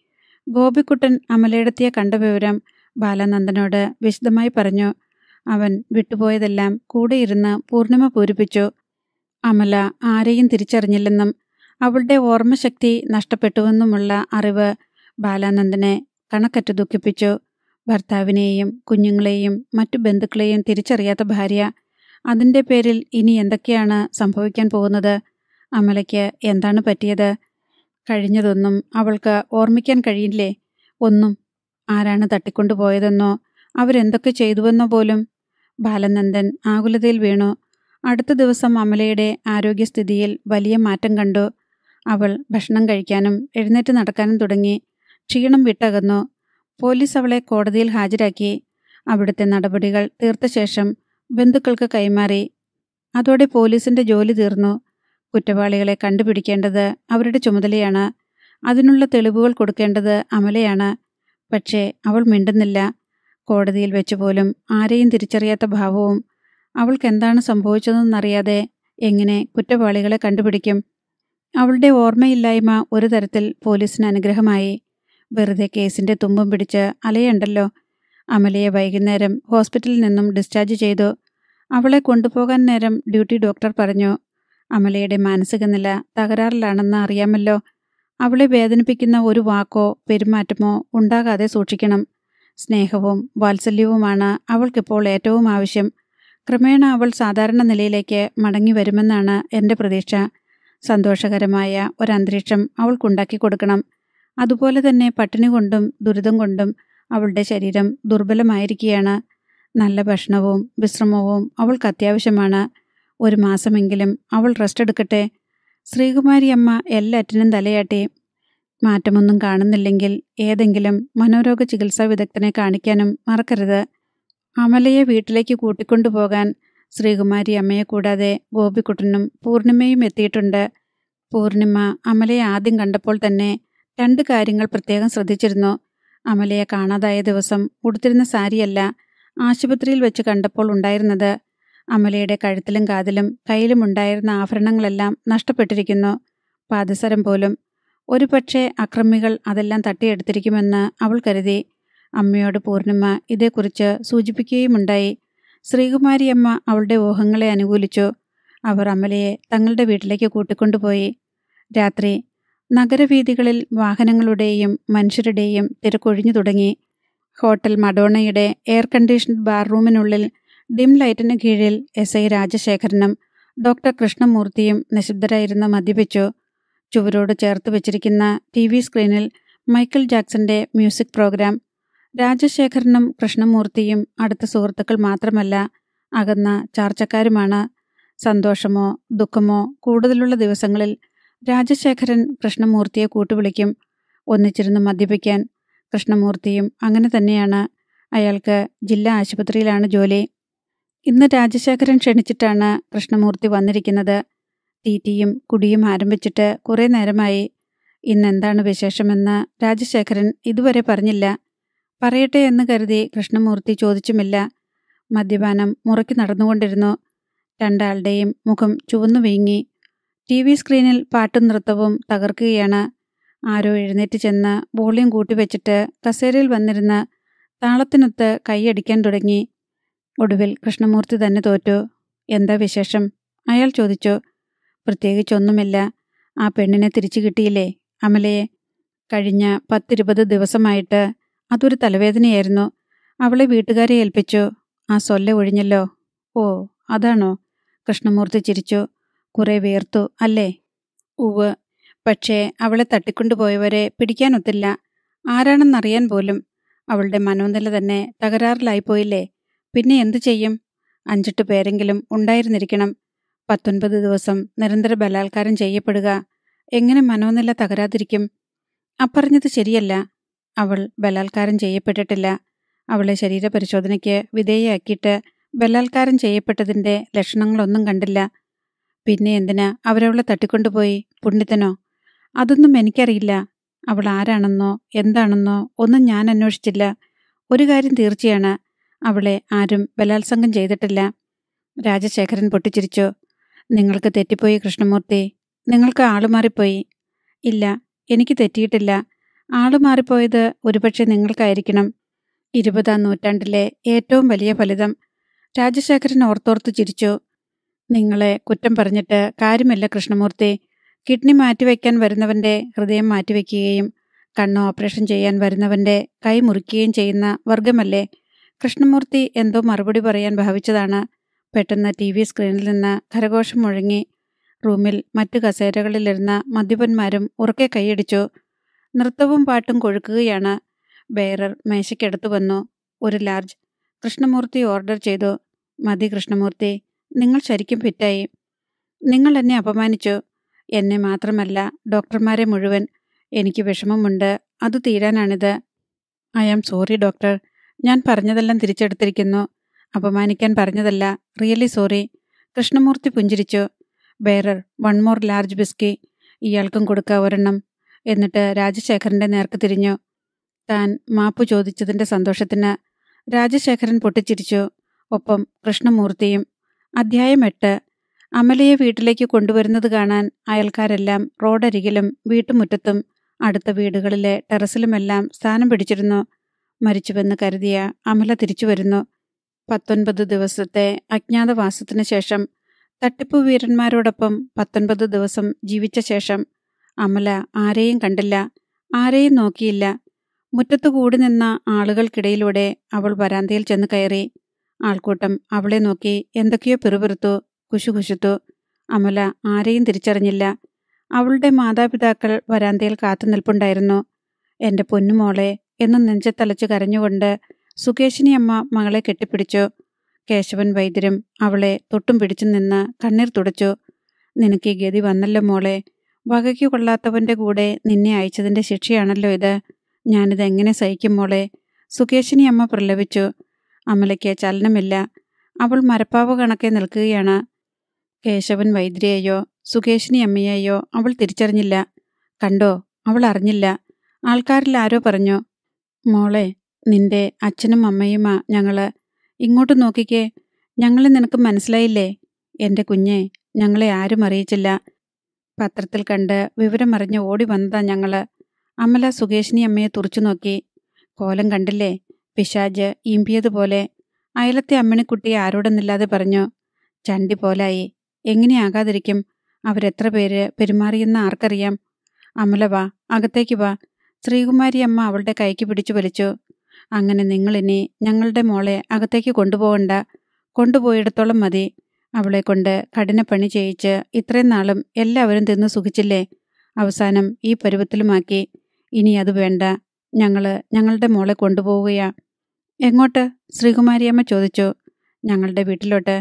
[SPEAKER 1] ഗോപിക്കുട്ടൻ അമലയിടത്തിയെ കണ്ട വിവരം ബാലനന്ദനോട് വിശദമായി പറഞ്ഞു. അവൻ വിട്ടുപോയതെല്ലാം കൂടെയിരുന്ന് പൂർണിമ പൂരിപ്പിച്ചു. അമല ആരെയും തിരിച്ചറിഞ്ഞില്ലെന്നും അവളുടെ ഓർമ്മശക്തി നഷ്ടപ്പെട്ടുവെന്നുമുള്ള അറിവ് ബാലാനന്ദനെ കണക്കറ്റ് ദുഃഖിപ്പിച്ചു. ഭർത്താവിനെയും കുഞ്ഞുങ്ങളെയും മറ്റു ബന്ധുക്കളെയും തിരിച്ചറിയാത്ത ഭാര്യ അതിന്റെ പേരിൽ ഇനി എന്തൊക്കെയാണ് സംഭവിക്കാൻ പോകുന്നത്? അമലയ്ക്ക് എന്താണ് പറ്റിയത്? കഴിഞ്ഞതൊന്നും അവൾക്ക് ഓർമ്മിക്കാൻ കഴിയില്ലേ? ഒന്നും. ആരാണ് തട്ടിക്കൊണ്ടുപോയതെന്നോ? അവരെന്തൊക്കെ ചെയ്തുവെന്നോ പോലും. ബാലനന്ദൻ ആകുലതയിൽ വീണു. അടുത്ത ദിവസം അമലയുടെ ആരോഗ്യസ്ഥിതിയിൽ വലിയ മാറ്റം കണ്ടു. അവൾ ഭക്ഷണം കഴിക്കാനും എഴുന്നേറ്റ് നടക്കാനും തുടങ്ങി. ക്ഷീണം വിട്ടകന്നു. പോലീസ് അവളെ കോടതിയിൽ ഹാജരാക്കി. അവിടുത്തെ നടപടികൾ തീർത്ത ശേഷം ബന്ധുക്കൾക്ക് കൈമാറി. അതോടെ പോലീസിന്റെ ജോലി തീർന്നു. കുറ്റവാളികളെ കണ്ടുപിടിക്കേണ്ടത് അവരുടെ ചുമതലയാണ്. അതിനുള്ള തെളിവുകൾ കൊടുക്കേണ്ടത് അമലയാണ്. പക്ഷേ അവൾ മിണ്ടുന്നില്ല. കോടതിയിൽ വെച്ച് പോലും ആരെയും തിരിച്ചറിയാത്ത ഭാവവും അവൾക്കെന്താണ് സംഭവിച്ചതെന്നറിയാതെ എങ്ങനെ കുറ്റവാളികളെ കണ്ടുപിടിക്കും? അവളുടെ ഓർമ്മയില്ലായ്മ ഒരു തരത്തിൽ പോലീസിന് അനുഗ്രഹമായി. വെറുതെ കേസിന്റെ തുമ്പും പിടിച്ച് അലയണ്ടല്ലോ? അമലയെ വൈകുന്നേരം ഹോസ്പിറ്റലിൽ നിന്നും ഡിസ്ചാർജ് ചെയ്തു. അവളെ കൊണ്ടുപോകാൻ നേരം ഡ്യൂട്ടി ഡോക്ടർ പറഞ്ഞു അമലയുടെ മാനസിക നില തകരാറിലാണെന്ന് അറിയാമല്ലോ. അവളെ വേദനിപ്പിക്കുന്ന ഒരു വാക്കോ പെരുമാറ്റമോ ഉണ്ടാകാതെ സൂക്ഷിക്കണം. സ്നേഹവും വാത്സല്യവുമാണ് അവൾക്കിപ്പോൾ ഏറ്റവും ആവശ്യം. ക്രമേണ അവൾ സാധാരണ നിലയിലേക്ക് മടങ്ങി വരുമെന്നാണ് എന്റെ പ്രതീക്ഷ. സന്തോഷകരമായ ഒരന്തരീക്ഷം അവൾക്കുണ്ടാക്കി കൊടുക്കണം. അതുപോലെ തന്നെ പട്ടിണി കൊണ്ടും ദുരിതം കൊണ്ടും അവളുടെ ശരീരം ദുർബലമായിരിക്കുകയാണ്. നല്ല ഭക്ഷണവും വിശ്രമവും അവൾക്ക് അത്യാവശ്യമാണ്. ഒരു മാസമെങ്കിലും അവൾ റെസ്റ്റ് എടുക്കട്ടെ. ശ്രീകുമാരി അമ്മ എല്ലാറ്റിനും തലയാട്ടി. മാറ്റമൊന്നും കാണുന്നില്ലെങ്കിൽ ഏതെങ്കിലും മനോരോഗ ചികിത്സാ വിദഗ്ധനെ കാണിക്കാനും മറക്കരുത്. അമലയെ വീട്ടിലേക്ക് കൂട്ടിക്കൊണ്ടുപോകാൻ ശ്രീകുമാരി അമ്മയെ കൂടാതെ ഗോപിക്കുട്ടനും പൂർണിമയും എത്തിയിട്ടുണ്ട്. പൂർണിമ അമലയെ ആദ്യം കണ്ടപ്പോൾ തന്നെ രണ്ട് കാര്യങ്ങൾ പ്രത്യേകം ശ്രദ്ധിച്ചിരുന്നു. അമലയെ കാണാതായ ദിവസം ഉടുത്തിരുന്ന സാരിയല്ല ആശുപത്രിയിൽ വെച്ച് കണ്ടപ്പോൾ ഉണ്ടായിരുന്നത്. അമലയുടെ കഴുത്തിലും കാതിലും കയ്യിലും ഉണ്ടായിരുന്ന ആഭരണങ്ങളെല്ലാം നഷ്ടപ്പെട്ടിരിക്കുന്നു. പാദസരം പോലും. ഒരുപക്ഷെ അക്രമികൾ അതെല്ലാം തട്ടിയെടുത്തിരിക്കുമെന്ന് അവൾ കരുതി. അമ്മയോട് പൂർണിമ ഇതേക്കുറിച്ച് സൂചിപ്പിക്കുകയുമുണ്ടായി. ശ്രീകുമാരിയമ്മ അവളുടെ ഊഹങ്ങളെ അനുകൂലിച്ചു. അവർ അമലയെ തങ്ങളുടെ വീട്ടിലേക്ക് കൂട്ടിക്കൊണ്ടുപോയി. രാത്രി നഗരവീഥികളിൽ വാഹനങ്ങളുടെയും മനുഷ്യരുടെയും തിരക്കൊഴിഞ്ഞു തുടങ്ങി. ഹോട്ടൽ മഡോണയുടെ എയർ കണ്ടീഷൻഡ് ബാർ റൂമിനുള്ളിൽ ഡിം ലൈറ്റിന് കീഴിൽ എസ് ഐ രാജശേഖരനും ഡോക്ടർ കൃഷ്ണമൂർത്തിയും നിശബ്ദരായിരുന്ന മദ്യപിച്ചു. ചുവരോട് ചേർത്ത് വെച്ചിരിക്കുന്ന ടി വി സ്ക്രീനിൽ മൈക്കിൾ ജാക്സന്റെ മ്യൂസിക് പ്രോഗ്രാം രാജശേഖരനും കൃഷ്ണമൂർത്തിയും അടുത്ത സുഹൃത്തുക്കൾ മാത്രമല്ല അകന്ന ചാർച്ചക്കാരുമാണ്. സന്തോഷമോ ദുഃഖമോ കൂടുതലുള്ള ദിവസങ്ങളിൽ രാജശേഖരൻ കൃഷ്ണമൂർത്തിയെ കൂട്ടുവിളിക്കും. ഒന്നിച്ചിരുന്ന് മദ്യപിക്കാൻ കൃഷ്ണമൂർത്തിയും അങ്ങനെ തന്നെയാണ്. അയാൾക്ക് ജില്ലാ ആശുപത്രിയിലാണ് ജോലി. ഇന്ന് രാജശേഖരൻ ക്ഷണിച്ചിട്ടാണ് കൃഷ്ണമൂർത്തി വന്നിരിക്കുന്നത്. തീറ്റിയും കുടിയും ആരംഭിച്ചിട്ട് കുറേ നേരമായി. ഇന്ന് എന്താണ് വിശേഷമെന്ന് രാജശേഖരൻ ഇതുവരെ പറഞ്ഞില്ല. പറയട്ടെ എന്ന് കരുതി കൃഷ്ണമൂർത്തി ചോദിച്ചുമില്ല. മദ്യപാനം മുറയ്ക്ക് നടന്നുകൊണ്ടിരുന്നു. രണ്ടാളുടെയും മുഖം ചുവന്നു വീങ്ങി. ടി വി സ്ക്രീനിൽ പാട്ടും നൃത്തവും തകർക്കുകയാണ്. ആരോ എഴുന്നേറ്റ് ചെന്ന് വോളിയം കൂട്ടിവെച്ചിട്ട് കസേരയിൽ വന്നിരുന്ന് താളത്തിനൊത്ത് കൈയടിക്കാൻ തുടങ്ങി. ഒടുവിൽ കൃഷ്ണമൂർത്തി തന്നെ തോറ്റു. എന്താ വിശേഷം? അയാൾ ചോദിച്ചു. പ്രത്യേകിച്ചൊന്നുമില്ല. ആ പെണ്ണിനെ തിരിച്ചു കിട്ടിയില്ലേ? അമലയെ. കഴിഞ്ഞ പത്തിരുപത് ദിവസമായിട്ട് അതൊരു തലവേദനയായിരുന്നു. അവളെ വീട്ടുകാരെ ഏൽപ്പിച്ചു. ആ സൊല്ല ഒഴിഞ്ഞല്ലോ? ഓ അതാണോ? കൃഷ്ണമൂർത്തി ചിരിച്ചു. കുറെ വേർത്തു അല്ലേ? ഉവ് പക്ഷേ അവളെ തട്ടിക്കൊണ്ടുപോയവരെ പിടിക്കാനൊത്തില്ല ആരാണെന്നറിയാൻ പോലും അവളുടെ മനോനില തന്നെ തകരാറിലായിപ്പോയില്ലേ? പിന്നെ എന്തു ചെയ്യും? അഞ്ചെട്ട് പേരെങ്കിലും ഉണ്ടായിരുന്നിരിക്കണം. പത്തൊൻപത് ദിവസം നിരന്തര ബലാത്കാരം ചെയ്യപ്പെടുക. എങ്ങനെ മനോനില തകരാതിരിക്കും? അപ്പറഞ്ഞത് ശരിയല്ല. അവൾ ബലാത്കാരം ചെയ്യപ്പെട്ടിട്ടില്ല. അവളെ ശരീരപരിശോധനയ്ക്ക് വിധേയയാക്കിയിട്ട് ബലാത്കാരം ചെയ്യപ്പെട്ടതിന്റെ ലക്ഷണങ്ങളൊന്നും കണ്ടില്ല. പിന്നെ എന്തിനാ അവരവളെ തട്ടിക്കൊണ്ടുപോയി? പുണ്ഡിതനോ അതൊന്നും എനിക്കറിയില്ല. അവൾ ആരാണെന്നോ എന്താണെന്നോ ഒന്നും ഞാൻ അന്വേഷിച്ചില്ല. ഒരു കാര്യം തീർച്ചയാണ്. അവളെ ആരും ബലാത്സംഗം ചെയ്തിട്ടില്ല. രാജശേഖരൻ പൊട്ടിച്ചിരിച്ചു. നിങ്ങൾക്ക് തെറ്റിപ്പോയി കൃഷ്ണമൂർത്തി. നിങ്ങൾക്ക് ആൾ മാറിപ്പോയി. ഇല്ല എനിക്ക് തെറ്റിയിട്ടില്ല. ആൾ മാറിപ്പോയത് ഒരുപക്ഷെ നിങ്ങൾക്കായിരിക്കണം. ഇരുപതാം നൂറ്റാണ്ടിലെ ഏറ്റവും വലിയ ഫലിതം. രാജശേഖരൻ ഓർത്തോർത്ത് ചിരിച്ചു. നിങ്ങളെ കുറ്റം പറഞ്ഞിട്ട് കാര്യമല്ല കൃഷ്ണമൂർത്തി. കിഡ്നി മാറ്റിവെക്കാൻ വരുന്നവന്റെ ഹൃദയം മാറ്റിവെക്കുകയും കണ്ണ് ഓപ്പറേഷൻ ചെയ്യാൻ വരുന്നവന്റെ കൈ മുറിക്കുകയും ചെയ്യുന്ന വർഗമല്ലേ കൃഷ്ണമൂർത്തി എന്തോ മറുപടി പറയാൻ ഭാവിച്ചതാണ്. പെട്ടെന്ന് ടി വി സ്ക്രീനിൽ നിന്ന് കരഘോഷം മുഴങ്ങി. റൂമിൽ മറ്റു കസേരകളിലിരുന്ന മദ്യപന്മാരും ഉറക്കെ കൈയടിച്ചു. നൃത്തവും പാട്ടും കൊഴുക്കുകയാണ്. ബെയറർ മേശയ്ക്കടുത്ത് വന്നു. ഒരു ലാർജ് കൃഷ്ണമൂർത്തി ഓർഡർ ചെയ്തു. മതി കൃഷ്ണമൂർത്തി നിങ്ങൾ ശരിക്കും ഫിറ്റായി. നിങ്ങൾ എന്നെ അപമാനിച്ചു. എന്നെ മാത്രമല്ല ഡോക്ടർമാരെ മുഴുവൻ. എനിക്ക് വിഷമമുണ്ട്. അത് തീരാനാണിത്. I am sorry doctor. ഞാൻ പറഞ്ഞതെല്ലാം തിരിച്ചെടുത്തിരിക്കുന്നു. അപമാനിക്കാൻ പറഞ്ഞതല്ല. റിയലി സോറി കൃഷ്ണമൂർത്തി പുഞ്ചിരിച്ചു. Bearer one more large whisky ഇയാൾക്കും കൊടുക്കുക ഒരെണ്ണം. എന്നിട്ട് രാജശേഖരന്റെ നേർക്ക് തിരിഞ്ഞു. താൻ മാപ്പ് ചോദിച്ചതിന്റെ സന്തോഷത്തിന് രാജശേഖരൻ പൊട്ടിച്ചിരിച്ചു. ഒപ്പം കൃഷ്ണമൂർത്തിയും. അധ്യായം എട്ട്. അമലയെ വീട്ടിലേക്ക് കൊണ്ടുവരുന്നത് കാണാൻ അയൽക്കാരെല്ലാം റോഡരികിലും വീട്ടുമുറ്റത്തും അടുത്ത വീടുകളിലെ ടെറസിലുമെല്ലാം സ്ഥാനം പിടിച്ചിരുന്നു. മരിച്ചുവെന്ന് കരുതിയ അമല തിരിച്ചു വരുന്നു. പത്തൊൻപത് ദിവസത്തെ അജ്ഞാതവാസത്തിനു ശേഷം തട്ടിപ്പു വീരന്മാരോടൊപ്പം പത്തൊൻപത് ദിവസം ജീവിച്ച ശേഷം അമല ആരെയും കണ്ടില്ല ആരെയും നോക്കിയില്ല. മുറ്റത്തു കൂടി നിന്ന ആളുകൾക്കിടയിലൂടെ അവൾ വരാന്തയിൽ ചെന്ന് കയറി. ആൾക്കൂട്ടം അവളെ നോക്കി എന്തൊക്കെയോ പിറുപിറുത്തു കുശുകുശുത്തു. അമല ആരെയും തിരിച്ചറിഞ്ഞില്ല. അവളുടെ മാതാപിതാക്കൾ വരാന്തയിൽ കാത്തു നിൽപ്പുണ്ടായിരുന്നു എന്റെ പൊന്നുമോളെ എന്ന് നെഞ്ചത്തലച്ച് കരഞ്ഞുകൊണ്ട് സുകേശിനി അമ്മ മകളെ കെട്ടിപ്പിടിച്ചു. കേശവൻ വൈദ്യരും അവളെ തൊട്ടും പിടിച്ചു നിന്ന് കണ്ണീർ തുടച്ചു. നിനക്ക് ഈ ഗതി വന്നല്ലോ മോളെ. വകയ്ക്ക് കൊള്ളാത്തവന്റെ കൂടെ നിന്നെ അയച്ചതിന്റെ ശിക്ഷയാണല്ലോ ഇത്. ഞാനിത് എങ്ങനെ സഹിക്കും മോളെ? സുകേശിനി അമ്മ പ്രലപിച്ചു അമലയ്ക്ക് ചലനമില്ല. അവൾ മരപ്പാവ് കണക്കെ നിൽക്കുകയാണ്. കേശവൻ വൈദ്യരെയോ സുകേശിനി അമ്മയെയോ അവൾ തിരിച്ചറിഞ്ഞില്ല. കണ്ടോ? അവൾ അറിഞ്ഞില്ല. ആൾക്കാരിൽ ആരോ പറഞ്ഞു. മോളെ നിന്റെ അച്ഛനും അമ്മയുമാ ഞങ്ങൾ. ഇങ്ങോട്ട് നോക്കിക്കേ. ഞങ്ങളെ നിനക്ക് മനസ്സിലായില്ലേ? എന്റെ കുഞ്ഞെ ഞങ്ങളെ ആരും അറിയിച്ചില്ല. പത്രത്തിൽ കണ്ട് വിവരമറിഞ്ഞ് ഓടി വന്നതാ ഞങ്ങൾ. അമല സുകേഷിനി അമ്മയെ തുറച്ചു നോക്കി. കോലം കണ്ടില്ലേ? പിശാജ് ഈമ്പിയതുപോലെ. അയലത്തെ അമ്മിണിക്കുട്ടിയെ ആരോടെന്നില്ലാതെ പറഞ്ഞു ചണ്ടി പോലായി. എങ്ങനെയാകാതിരിക്കും അവരെത്ര പേര് പെരുമാറിയെന്ന് ആർക്കറിയാം? അമല വാ അകത്തേക്ക് വാ. ശ്രീകുമാരി അമ്മ അവളുടെ കൈക്ക് പിടിച്ചു വലിച്ചു. അങ്ങനെ നിങ്ങളിനി ഞങ്ങളുടെ മോളെ അകത്തേക്ക് കൊണ്ടുപോകണ്ട. കൊണ്ടുപോയിടത്തോളം മതി. അവളെ കൊണ്ട് കഠിനപ്പണി ചെയ്യിച്ച് ഇത്രയും നാളും എല്ലാവരും തിന്നു സുഖിച്ചില്ലേ? അവസാനം ഈ പരുവത്തിലുമാക്കി. ഇനി അത് വേണ്ട. ഞങ്ങൾ ഞങ്ങളുടെ മോളെ കൊണ്ടുപോവുകയാ. എങ്ങോട്ട്? ശ്രീകുമാരിയമ്മ ചോദിച്ചു. ഞങ്ങളുടെ വീട്ടിലോട്ട്.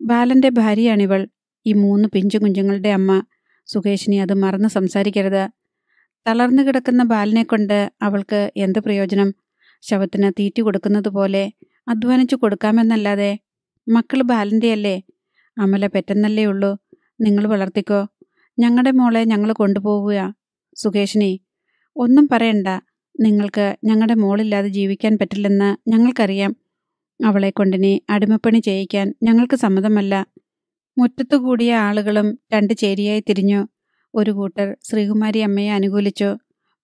[SPEAKER 1] ബാലന്റെ ഭാര്യയാണിവൾ. ഈ മൂന്ന് പിഞ്ചു കുഞ്ഞുങ്ങളുടെ അമ്മ. സുകേഷിനി അത് മറന്ന് സംസാരിക്കരുത്. തളർന്നു കിടക്കുന്ന ബാലിനെ കൊണ്ട് അവൾക്ക് എന്ത് പ്രയോജനം? ശവത്തിന് തീറ്റി കൊടുക്കുന്നത് പോലെ അധ്വാനിച്ചു കൊടുക്കാമെന്നല്ലാതെ മക്കൾ ബാലന്റെയല്ലേ? അമല പെറ്റെന്നല്ലേ ഉള്ളൂ. നിങ്ങൾ വളർത്തിക്കോ. ഞങ്ങളുടെ മോളെ ഞങ്ങൾ കൊണ്ടുപോവുക. സുകേഷിനി ഒന്നും പറയണ്ട. നിങ്ങൾക്ക് ഞങ്ങളുടെ മോളില്ലാതെ ജീവിക്കാൻ പറ്റില്ലെന്ന് ഞങ്ങൾക്കറിയാം. അവളെ കൊണ്ടിനി അടിമപ്പണി ചെയ്യിക്കാൻ ഞങ്ങൾക്ക് സമ്മതമല്ല. മുറ്റത്തു കൂടിയ ആളുകളും രണ്ട് ചേരിയായി തിരിഞ്ഞു. ഒരു കൂട്ടർ ശ്രീകുമാരി അമ്മയെ അനുകൂലിച്ചു.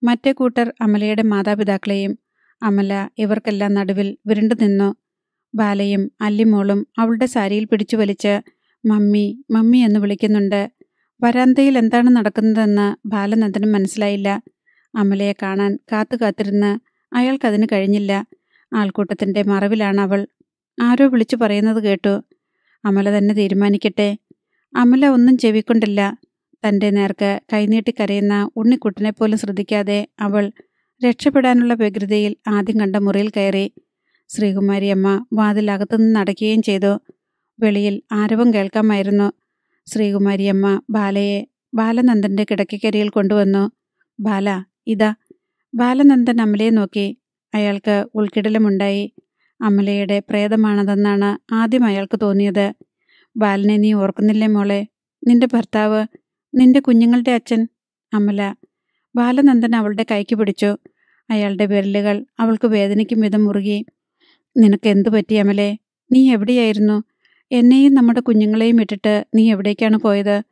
[SPEAKER 1] മറ്റേ കൂട്ടർ അമലയുടെ മാതാപിതാക്കളെയും അമല ഇവർക്കെല്ലാം നടുവിൽ വിരണ്ടു നിന്നു. ബാലയും അല്ലിമോളും അവളുടെ സാരിയിൽ പിടിച്ചു വലിച്ച് മമ്മി മമ്മി എന്ന് വിളിക്കുന്നുണ്ട്. വരാന്തയിൽ എന്താണ് നടക്കുന്നതെന്ന് ബാലനന്ദനും മനസ്സിലായില്ല. അമലയെ കാണാൻ കാത്തു കാത്തിരുന്ന് അയാൾക്കതിന് കഴിഞ്ഞില്ല. ആൾക്കൂട്ടത്തിന്റെ മറവിലാണ് അവൾ. ആരോ വിളിച്ചു പറയുന്നത് കേട്ടു. അമല തന്നെ തീരുമാനിക്കട്ടെ. അമല ഒന്നും ചെവിക്കൊണ്ടില്ല. തന്റെ നേർക്ക് കൈനീട്ടി കരയുന്ന ഉണ്ണിക്കുട്ടനെ പോലും ശ്രദ്ധിക്കാതെ അവൾ രക്ഷപ്പെടാനുള്ള വ്യഗ്രതയിൽ ആദ്യം കണ്ട മുറിയിൽ കയറി. ശ്രീകുമാരി അമ്മ വാതിൽ അകത്തുനിന്ന് അടയ്ക്കുകയും ചെയ്തു. വെളിയിൽ ആരവം കേൾക്കാമായിരുന്നു. ശ്രീകുമാരിയമ്മ ബാലയെ ബാലനന്ദന്റെ കിടക്കക്കരിയിൽ കൊണ്ടുവന്നു. ബാല ഇതാ. ബാലനന്ദൻ അമലയെ നോക്കി. അയാൾക്ക് ഉൾക്കിടലമുണ്ടായി. അമലയുടെ പ്രേതമാണതെന്നാണ് ആദ്യം അയാൾക്ക് തോന്നിയത്. ബാലനെ നീ ഓർക്കുന്നില്ലേ മോളെ? നിന്റെ ഭർത്താവ് നിന്റെ കുഞ്ഞുങ്ങളുടെ അച്ഛൻ അമല. ബാലനന്ദൻ അവളുടെ കൈക്ക് പിടിച്ചു. അയാളുടെ വിരലുകൾ അവൾക്ക് വേദനിക്കും വിധം മുറുകി. നിനക്ക് എന്തു പറ്റി അമലെ? നീ എവിടെയായിരുന്നു? എന്നെയും നമ്മുടെ കുഞ്ഞുങ്ങളെയും ഇട്ടിട്ട് നീ എവിടേക്കാണ് പോയത്?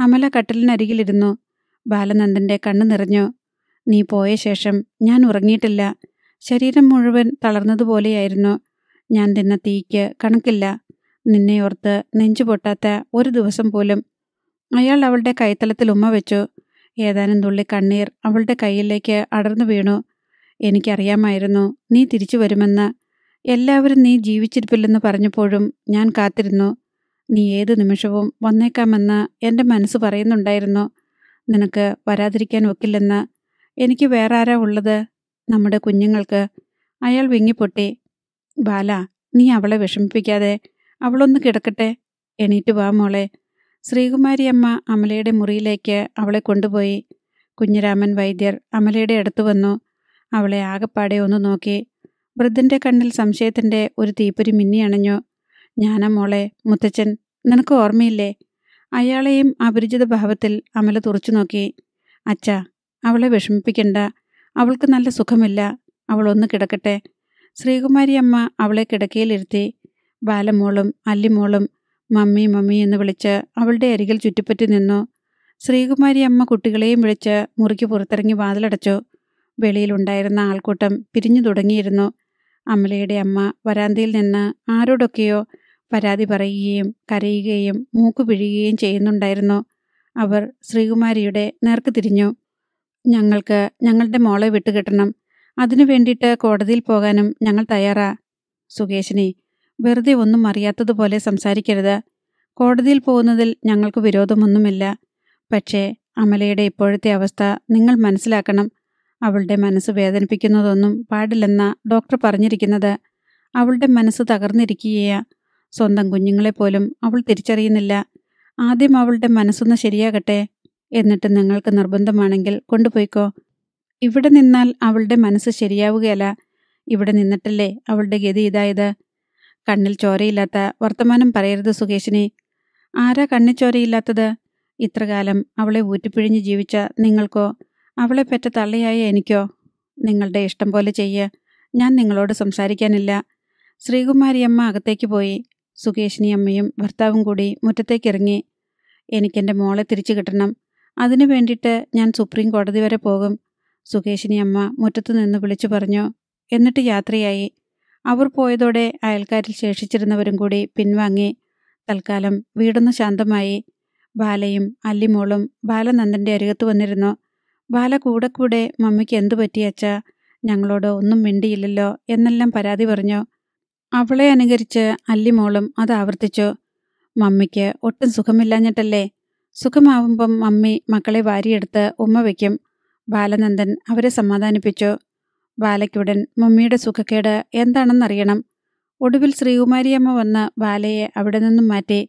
[SPEAKER 1] അമല കട്ടിലിനരികിലിരുന്നു. ബാലനന്ദന്റെ കണ്ണു നിറഞ്ഞു. നീ പോയ ശേഷം ഞാൻ ഉറങ്ങിയിട്ടില്ല. ശരീരം മുഴുവൻ തളർന്നതുപോലെയായിരുന്നു. ഞാൻ തിന്ന തീക്ക് കണക്കില്ല. നിന്നെ ഓർത്ത് നെഞ്ചു പൊട്ടാത്ത ഒരു ദിവസം പോലും അയാൾ അവളുടെ കൈത്തലത്തിൽ ഉമ്മ വെച്ചു. ഏതാനും തുള്ളി കണ്ണീർ അവളുടെ കയ്യിലേക്ക് അടർന്നു വീണു. എനിക്കറിയാമായിരുന്നു നീ തിരിച്ചു വരുമെന്ന്. എല്ലാവരും നീ ജീവിച്ചിരിപ്പില്ലെന്ന് പറഞ്ഞപ്പോഴും ഞാൻ കാത്തിരുന്നു. നീ ഏത് നിമിഷവും വന്നേക്കാമെന്ന് എന്റെ മനസ്സ് പറയുന്നുണ്ടായിരുന്നു. നിനക്ക് വരാതിരിക്കാൻ ഒക്കില്ലെന്ന്. എനിക്ക് വേറെ ആരാ ഉള്ളത്? നമ്മുടെ കുഞ്ഞുങ്ങൾക്ക്. അയാൾ വിങ്ങിപ്പൊട്ടി. ബാല നീ അവളെ വിഷമിപ്പിക്കാതെ. അവളൊന്ന് കിടക്കട്ടെ. എണീറ്റ് വാ മോളെ. ശ്രീകുമാരിയമ്മ അമലയുടെ മുറിയിലേക്ക് അവളെ കൊണ്ടുപോയി. കുഞ്ഞിരാമൻ വൈദ്യർ അമലയുടെ അടുത്ത് വന്നു. അവളെ ആകപ്പാടെ ഒന്ന് നോക്കി. വൃദ്ധന്റെ കണ്ണിൽ സംശയത്തിന്റെ ഒരു തീപ്പൊരി മിന്നിയണഞ്ഞു ഞാനാ മോളെ മുത്തച്ഛൻ. നിനക്ക് ഓർമ്മയില്ലേ? അയാളെയും അപരിചിത ഭാവത്തിൽ അമല തുറച്ചു നോക്കി. അച്ഛ അവളെ വിഷമിപ്പിക്കണ്ട. അവൾക്ക് നല്ല സുഖമില്ല. അവളൊന്ന് കിടക്കട്ടെ. ശ്രീകുമാരി അമ്മ അവളെ കിടക്കയിലിരുത്തി. ബാലമോളും അല്ലിമോളും മമ്മി മമ്മി എന്ന് വിളിച്ച് അവളുടെ അരികിൽ ചുറ്റിപ്പറ്റി നിന്നു. ശ്രീകുമാരി അമ്മ കുട്ടികളെയും വിളിച്ച് മുറിക്ക് പുറത്തിറങ്ങി വാതിലടച്ചു. വെളിയിലുണ്ടായിരുന്ന ആൾക്കൂട്ടം പിരിഞ്ഞു തുടങ്ങിയിരുന്നു. അമലയുടെ അമ്മ വരാന്തയിൽ നിന്ന് ആരോടൊക്കെയോ പരാതി പറയുകയും കരയുകയും മൂക്ക് പിഴിയുകയും ചെയ്യുന്നുണ്ടായിരുന്നു. അവർ ശ്രീകുമാരിയുടെ നേർക്ക് തിരിഞ്ഞു. ഞങ്ങൾക്ക് ഞങ്ങളുടെ മോളെ വിട്ടുകിട്ടണം. അതിനു വേണ്ടിയിട്ട് കോടതിയിൽ പോകാനും ഞങ്ങൾ തയ്യാറാ. സുകേശിനി വെറുതെ ഒന്നും അറിയാത്തതുപോലെ സംസാരിക്കരുത്. കോടതിയിൽ പോകുന്നതിൽ ഞങ്ങൾക്ക് വിരോധമൊന്നുമില്ല. പക്ഷേ അമലയുടെ ഇപ്പോഴത്തെ അവസ്ഥ നിങ്ങൾ മനസ്സിലാക്കണം. അവളുടെ മനസ്സ് വേദനിപ്പിക്കുന്നതൊന്നും പാടില്ലെന്ന ഡോക്ടർ പറഞ്ഞിരിക്കുന്നത്. അവളുടെ മനസ്സ് തകർന്നിരിക്കുകയാ. സ്വന്തം കുഞ്ഞുങ്ങളെപ്പോലും അവൾ തിരിച്ചറിയുന്നില്ല. ആദ്യം അവളുടെ മനസ്സൊന്ന് ശരിയാകട്ടെ. എന്നിട്ട് നിങ്ങൾക്ക് നിർബന്ധമാണെങ്കിൽ കൊണ്ടുപോയിക്കോ. ഇവിടെ നിന്നാൽ അവളുടെ മനസ്സ് ശരിയാവുകയല്ല. ഇവിടെ നിന്നിട്ടല്ലേ അവളുടെ ഗതി ഇതായത്. കണ്ണിൽ ചോരയില്ലാത്ത വർത്തമാനം പറയരുത് സുകേഷിനെ. ആരാ കണ്ണിൽ ചോരയില്ലാത്തത്? ഇത്രകാലം അവളെ ഊറ്റിപ്പിഴിഞ്ഞ് ജീവിച്ച നിങ്ങൾക്കോ? അവളെ പെറ്റ തള്ളയായ എനിക്കോ? നിങ്ങളുടെ ഇഷ്ടം പോലെ ചെയ്യ. ഞാൻ നിങ്ങളോട് സംസാരിക്കാനില്ല. ശ്രീകുമാരിയമ്മ അകത്തേക്ക് പോയി. സുകേഷിനി അമ്മയും ഭർത്താവും കൂടി മുറ്റത്തേക്കിറങ്ങി എനിക്കെന്റെ മോളെ തിരിച്ചു കിട്ടണം. അതിനു വേണ്ടിയിട്ട് ഞാൻ സുപ്രീം കോടതി വരെ പോകും. സുകേഷിനി അമ്മ മുറ്റത്തു നിന്ന് വിളിച്ചു പറഞ്ഞു. എന്നിട്ട് യാത്രയായി. അവർ പോയതോടെ അയൽക്കാരിൽ ശേഷിച്ചിരുന്നവരും കൂടി പിൻവാങ്ങി. തൽക്കാലം വീടൊന്ന് ശാന്തമായി. ബാലയും അല്ലിമോളും ബാലനന്ദന്റെ അരികത്ത് വന്നിരുന്നു. ബാല കൂടെ കൂടെ മമ്മിക്ക് എന്തു പറ്റിയച്ച ഞങ്ങളോട് ഒന്നും മിണ്ടിയില്ലല്ലോ എന്നെല്ലാം പരാതി പറഞ്ഞു. അവളെ അനുകരിച്ച് അല്ലിമോളും അത് ആവർത്തിച്ചു. മമ്മിക്ക് ഒട്ടും സുഖമില്ലാഞ്ഞിട്ടല്ലേ? സുഖമാവുമ്പം മമ്മി മക്കളെ വാരിയെടുത്ത് ഉമ്മ വയ്ക്കും. ബാലനന്ദൻ അവരെ സമാധാനിപ്പിച്ചു. ബാലയ്ക്കുടൻ മമ്മിയുടെ സുഖക്കേട് എന്താണെന്നറിയണം. ഒടുവിൽ ശ്രീകുമാരിയമ്മ വന്ന് ബാലയെ അവിടെ നിന്നും മാറ്റി.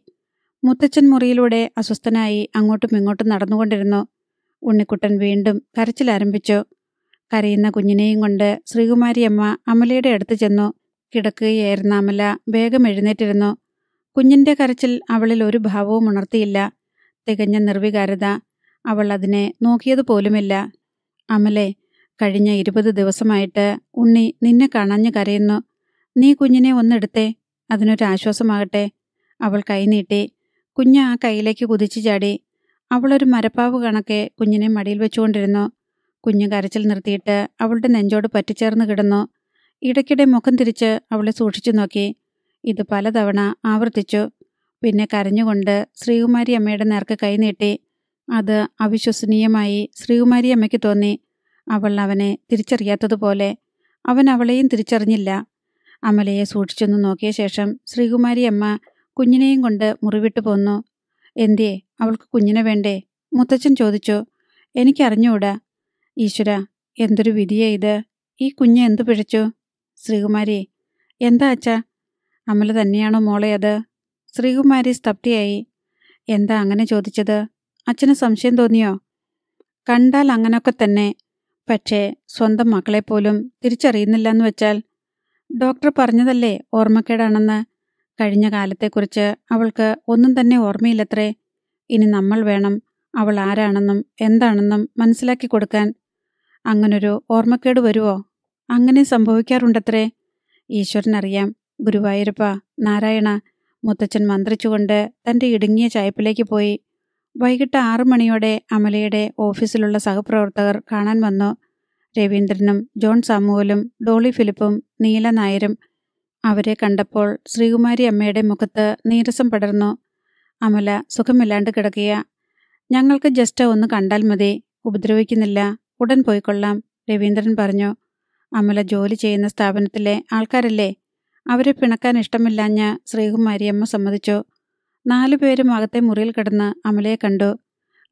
[SPEAKER 1] മുത്തച്ഛൻ മുറിയിലൂടെ അസ്വസ്ഥനായി അങ്ങോട്ടും ഇങ്ങോട്ടും നടന്നുകൊണ്ടിരുന്നു. ഉണ്ണിക്കുട്ടൻ വീണ്ടും കരച്ചിലാരംഭിച്ചു. കരയുന്ന കുഞ്ഞിനെയും കൊണ്ട് ശ്രീകുമാരിയമ്മ അമലയുടെ അടുത്ത് ചെന്നു. കിടക്കുകയായിരുന്ന അമല വേഗം എഴുന്നേറ്റിരുന്നു. കുഞ്ഞിന്റെ കരച്ചിൽ അവളിൽ ഒരു ഭാവവും ഉണർത്തിയില്ല. തികഞ്ഞ നിർവികാരത അവൾ അതിനെ നോക്കിയത് പോലുമില്ല അമലെ കഴിഞ്ഞ ഇരുപത് ദിവസമായിട്ട് ഉണ്ണി നിന്നെ കണഞ്ഞു കരയുന്നു. നീ കുഞ്ഞിനെ ഒന്നെടുത്തേ. അതിനൊരാശ്വാസമാകട്ടെ അവൾ കൈനീട്ടി കുഞ്ഞ് ആ കൈയിലേക്ക് കുതിച്ചു ചാടി. അവളൊരു മരപ്പാവ് കണക്കെ കുഞ്ഞിനെ മടിയിൽ വെച്ചുകൊണ്ടിരുന്നു. കുഞ്ഞ് കരച്ചിൽ നിർത്തിയിട്ട് അവളുടെ നെഞ്ചോട് പറ്റിച്ചേർന്ന് കിടന്നു. ഇടയ്ക്കിടെ മുഖം തിരിച്ച് അവളെ സൂക്ഷിച്ചു നോക്കി. ഇത് പലതവണ ആവർത്തിച്ചു. പിന്നെ കരഞ്ഞുകൊണ്ട് ശ്രീകുമാരി അമ്മയുടെ നേർക്ക് കൈനീട്ടി അത് അവിശ്വസനീയമായി ശ്രീകുമാരി അമ്മയ്ക്ക് തോന്നി. അവൾ അവനെ തിരിച്ചറിയാത്തതുപോലെ അവൻ അവളെയും തിരിച്ചറിഞ്ഞില്ല. അമലയെ സൂക്ഷിച്ചൊന്ന് നോക്കിയ ശേഷം ശ്രീകുമാരി അമ്മ കുഞ്ഞിനെയും കൊണ്ട് മുറിവിട്ടു പോന്നു. എന്തേ അവൾക്ക് കുഞ്ഞിനെ വേണ്ടേ? മുത്തച്ഛൻ ചോദിച്ചു. എനിക്കറിഞ്ഞൂടാ. ഈശ്വര എന്തൊരു വിധിയേ ഇത്? ഈ കുഞ്ഞ് എന്തു പിഴച്ചു? ശ്രീകുമാരി എന്താ അച്ഛാ? അമല തന്നെയാണോ മോളെ അത്? ശ്രീകുമാരി സ്തബ്ധിയായി. എന്താ അങ്ങനെ ചോദിച്ചത്? അച്ഛന് സംശയം തോന്നിയോ? കണ്ടാൽ അങ്ങനൊക്കെ തന്നെ. പക്ഷേ സ്വന്തം മക്കളെപ്പോലും തിരിച്ചറിയുന്നില്ലെന്ന് വെച്ചാൽ ഡോക്ടർ പറഞ്ഞതല്ലേ ഓർമ്മക്കേടാണെന്ന്. കഴിഞ്ഞ കാലത്തെക്കുറിച്ച് അവൾക്ക് ഒന്നും തന്നെ ഓർമ്മയില്ലത്രേ. ഇനി നമ്മൾ വേണം അവൾ ആരാണെന്നും എന്താണെന്നും മനസ്സിലാക്കി കൊടുക്കാൻ. അങ്ങനൊരു ഓർമ്മക്കേട് വരുവോ? അങ്ങനെ സംഭവിക്കാറുണ്ടത്രേ. ഈശ്വരനറിയാം ഗുരുവായൂരപ്പ നാരായണ മുത്തച്ഛൻ മന്ത്രിച്ചുകൊണ്ട് തന്റെ ഇടുങ്ങിയ ചായപ്പിലേക്ക് പോയി വൈകിട്ട് ആറു മണിയോടെ അമലയുടെ ഓഫീസിലുള്ള സഹപ്രവർത്തകർ കാണാൻ വന്നു. രവീന്ദ്രനും ജോൺ സാമുവലും ഡോളി ഫിലിപ്പും നീല നായരും അവരെ കണ്ടപ്പോൾ ശ്രീകുമാരി അമ്മയുടെ മുഖത്ത് നീരസം പടർന്നു. അമല സുഖമില്ലാണ്ട് കിടക്കുക ഞങ്ങൾക്ക് ജസ്റ്റ് ഒന്ന് കണ്ടാൽ മതി. ഉപദ്രവിക്കുന്നില്ല. ഉടൻ പോയിക്കൊള്ളാം രവീന്ദ്രൻ പറഞ്ഞു. അമല ജോലി ചെയ്യുന്ന സ്ഥാപനത്തിലെ ആൾക്കാരല്ലേ? അവരെ പിണക്കാൻ ഇഷ്ടമില്ലാഞ്ഞ ശ്രീകുമാരിയമ്മ സമ്മതിച്ചു? നാലുപേരും അകത്തെ മുറിയിൽ കിടന്ന് അമലയെ കണ്ടു.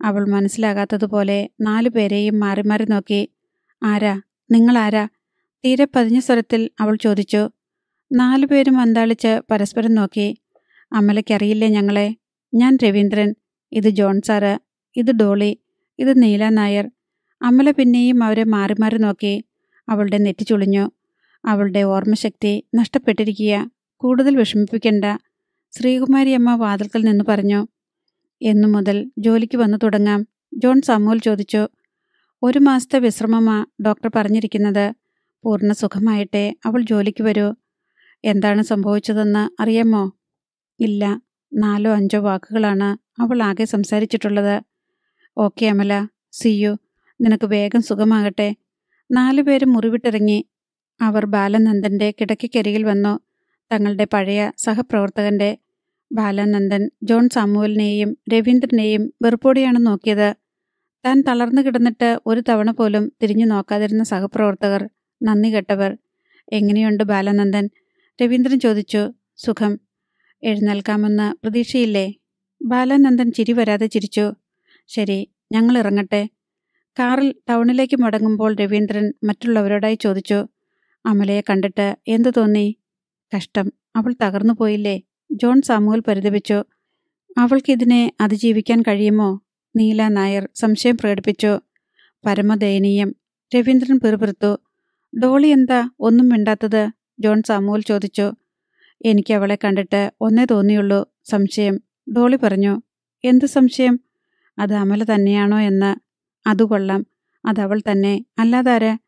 [SPEAKER 1] അവൾ മനസ്സിലാകാത്തതുപോലെ നാലുപേരെയും മാറി മാറി നോക്കി. ആരാ? നിങ്ങളാരാ? തീരെ പതിഞ്ഞ സ്വരത്തിൽ അവൾ ചോദിച്ചു. നാലുപേരും അന്താളിച്ച് പരസ്പരം നോക്കി. അമലയ്ക്കറിയില്ലേ ഞങ്ങളെ? ഞാൻ രവീന്ദ്രൻ ഇത് ജോൺ സാറ് ഇത് ഡോളി ഇത് നീല നായർ. അമല പിന്നെയും അവരെ മാറി മാറി നോക്കി. അവളുടെ നെറ്റി ചുളിഞ്ഞു. അവളുടെ ഓർമ്മശക്തി നഷ്ടപ്പെട്ടിരിക്കുക. കൂടുതൽ വിഷമിപ്പിക്കണ്ട. ശ്രീകുമാരി അമ്മ വാതിൽക്കൽ നിന്ന് പറഞ്ഞു എന്നു മുതൽ ജോലിക്ക് വന്നു തുടങ്ങാം. ജോൺ സമൂൽ ചോദിച്ചു ഒരു മാസത്തെ വിശ്രമമാ ഡോക്ടർ പറഞ്ഞിരിക്കുന്നത്? പൂർണ സുഖമായിട്ടെ അവൾ ജോലിക്ക് വരൂ. എന്താണ് സംഭവിച്ചതെന്ന് അറിയാമോ? ഇല്ല നാലോ അഞ്ചോ വാക്കുകളാണ് അവൾ ആകെ സംസാരിച്ചിട്ടുള്ളത്. ഓക്കെ അമല സിയു നിനക്ക് വേഗം സുഖമാകട്ടെ. നാലു പേര് മുറിവിട്ടിറങ്ങി. അവർ ബാലനന്ദന്റെ കിടക്കക്കരികിൽ വന്നു. തങ്ങളുടെ പഴയ സഹപ്രവർത്തകന്റെ ബാലനന്ദൻ ജോൺ സാമുവലിനെയും രവീന്ദ്രനെയും വെറുപ്പോടെയാണ് നോക്കിയത്. താൻ തളർന്നു കിടന്നിട്ട് ഒരു തവണ പോലും തിരിഞ്ഞു നോക്കാതിരുന്ന സഹപ്രവർത്തകർ നന്ദി കെട്ടവർ. എങ്ങനെയുണ്ട് ബാലാനന്ദൻ? രവീന്ദ്രൻ ചോദിച്ചു. സുഖം. എഴുന്നേൽക്കാമെന്ന് പ്രതീക്ഷയില്ലേ? ബാലാനന്ദൻ ചിരി വരാതെ ചിരിച്ചു. ശരി ഞങ്ങൾ ഇറങ്ങട്ടെ. കാറിൽ ടൗണിലേക്ക് മടങ്ങുമ്പോൾ രവീന്ദ്രൻ മറ്റുള്ളവരോടായി ചോദിച്ചു. അമലയെ കണ്ടിട്ട് എന്തു തോന്നി? കഷ്ടം. അവൾ തകർന്നു പോയില്ലേ? John Samuel പരിതപിച്ചു. അവൾക്കിതിനെ അതിജീവിക്കാൻ കഴിയുമോ? നീല നായർ സംശയം പ്രകടിപ്പിച്ചു. പരമദയനീയം. രവീന്ദ്രൻ പിറുപിറുത്തു. ഡോളി എന്താ ഒന്നും മിണ്ടാത്തത്? ജോൺ സാമുവൽ ചോദിച്ചു. എനിക്ക് അവളെ കണ്ടിട്ട് ഒന്നേ തോന്നിയുള്ളൂ സംശയം. ഡോളി പറഞ്ഞു. എന്ത് സംശയം? അത് അമല തന്നെയാണോ എന്ന്. അത് കൊള്ളാം. അതവൾ തന്നെ. അല്ലാതാര്?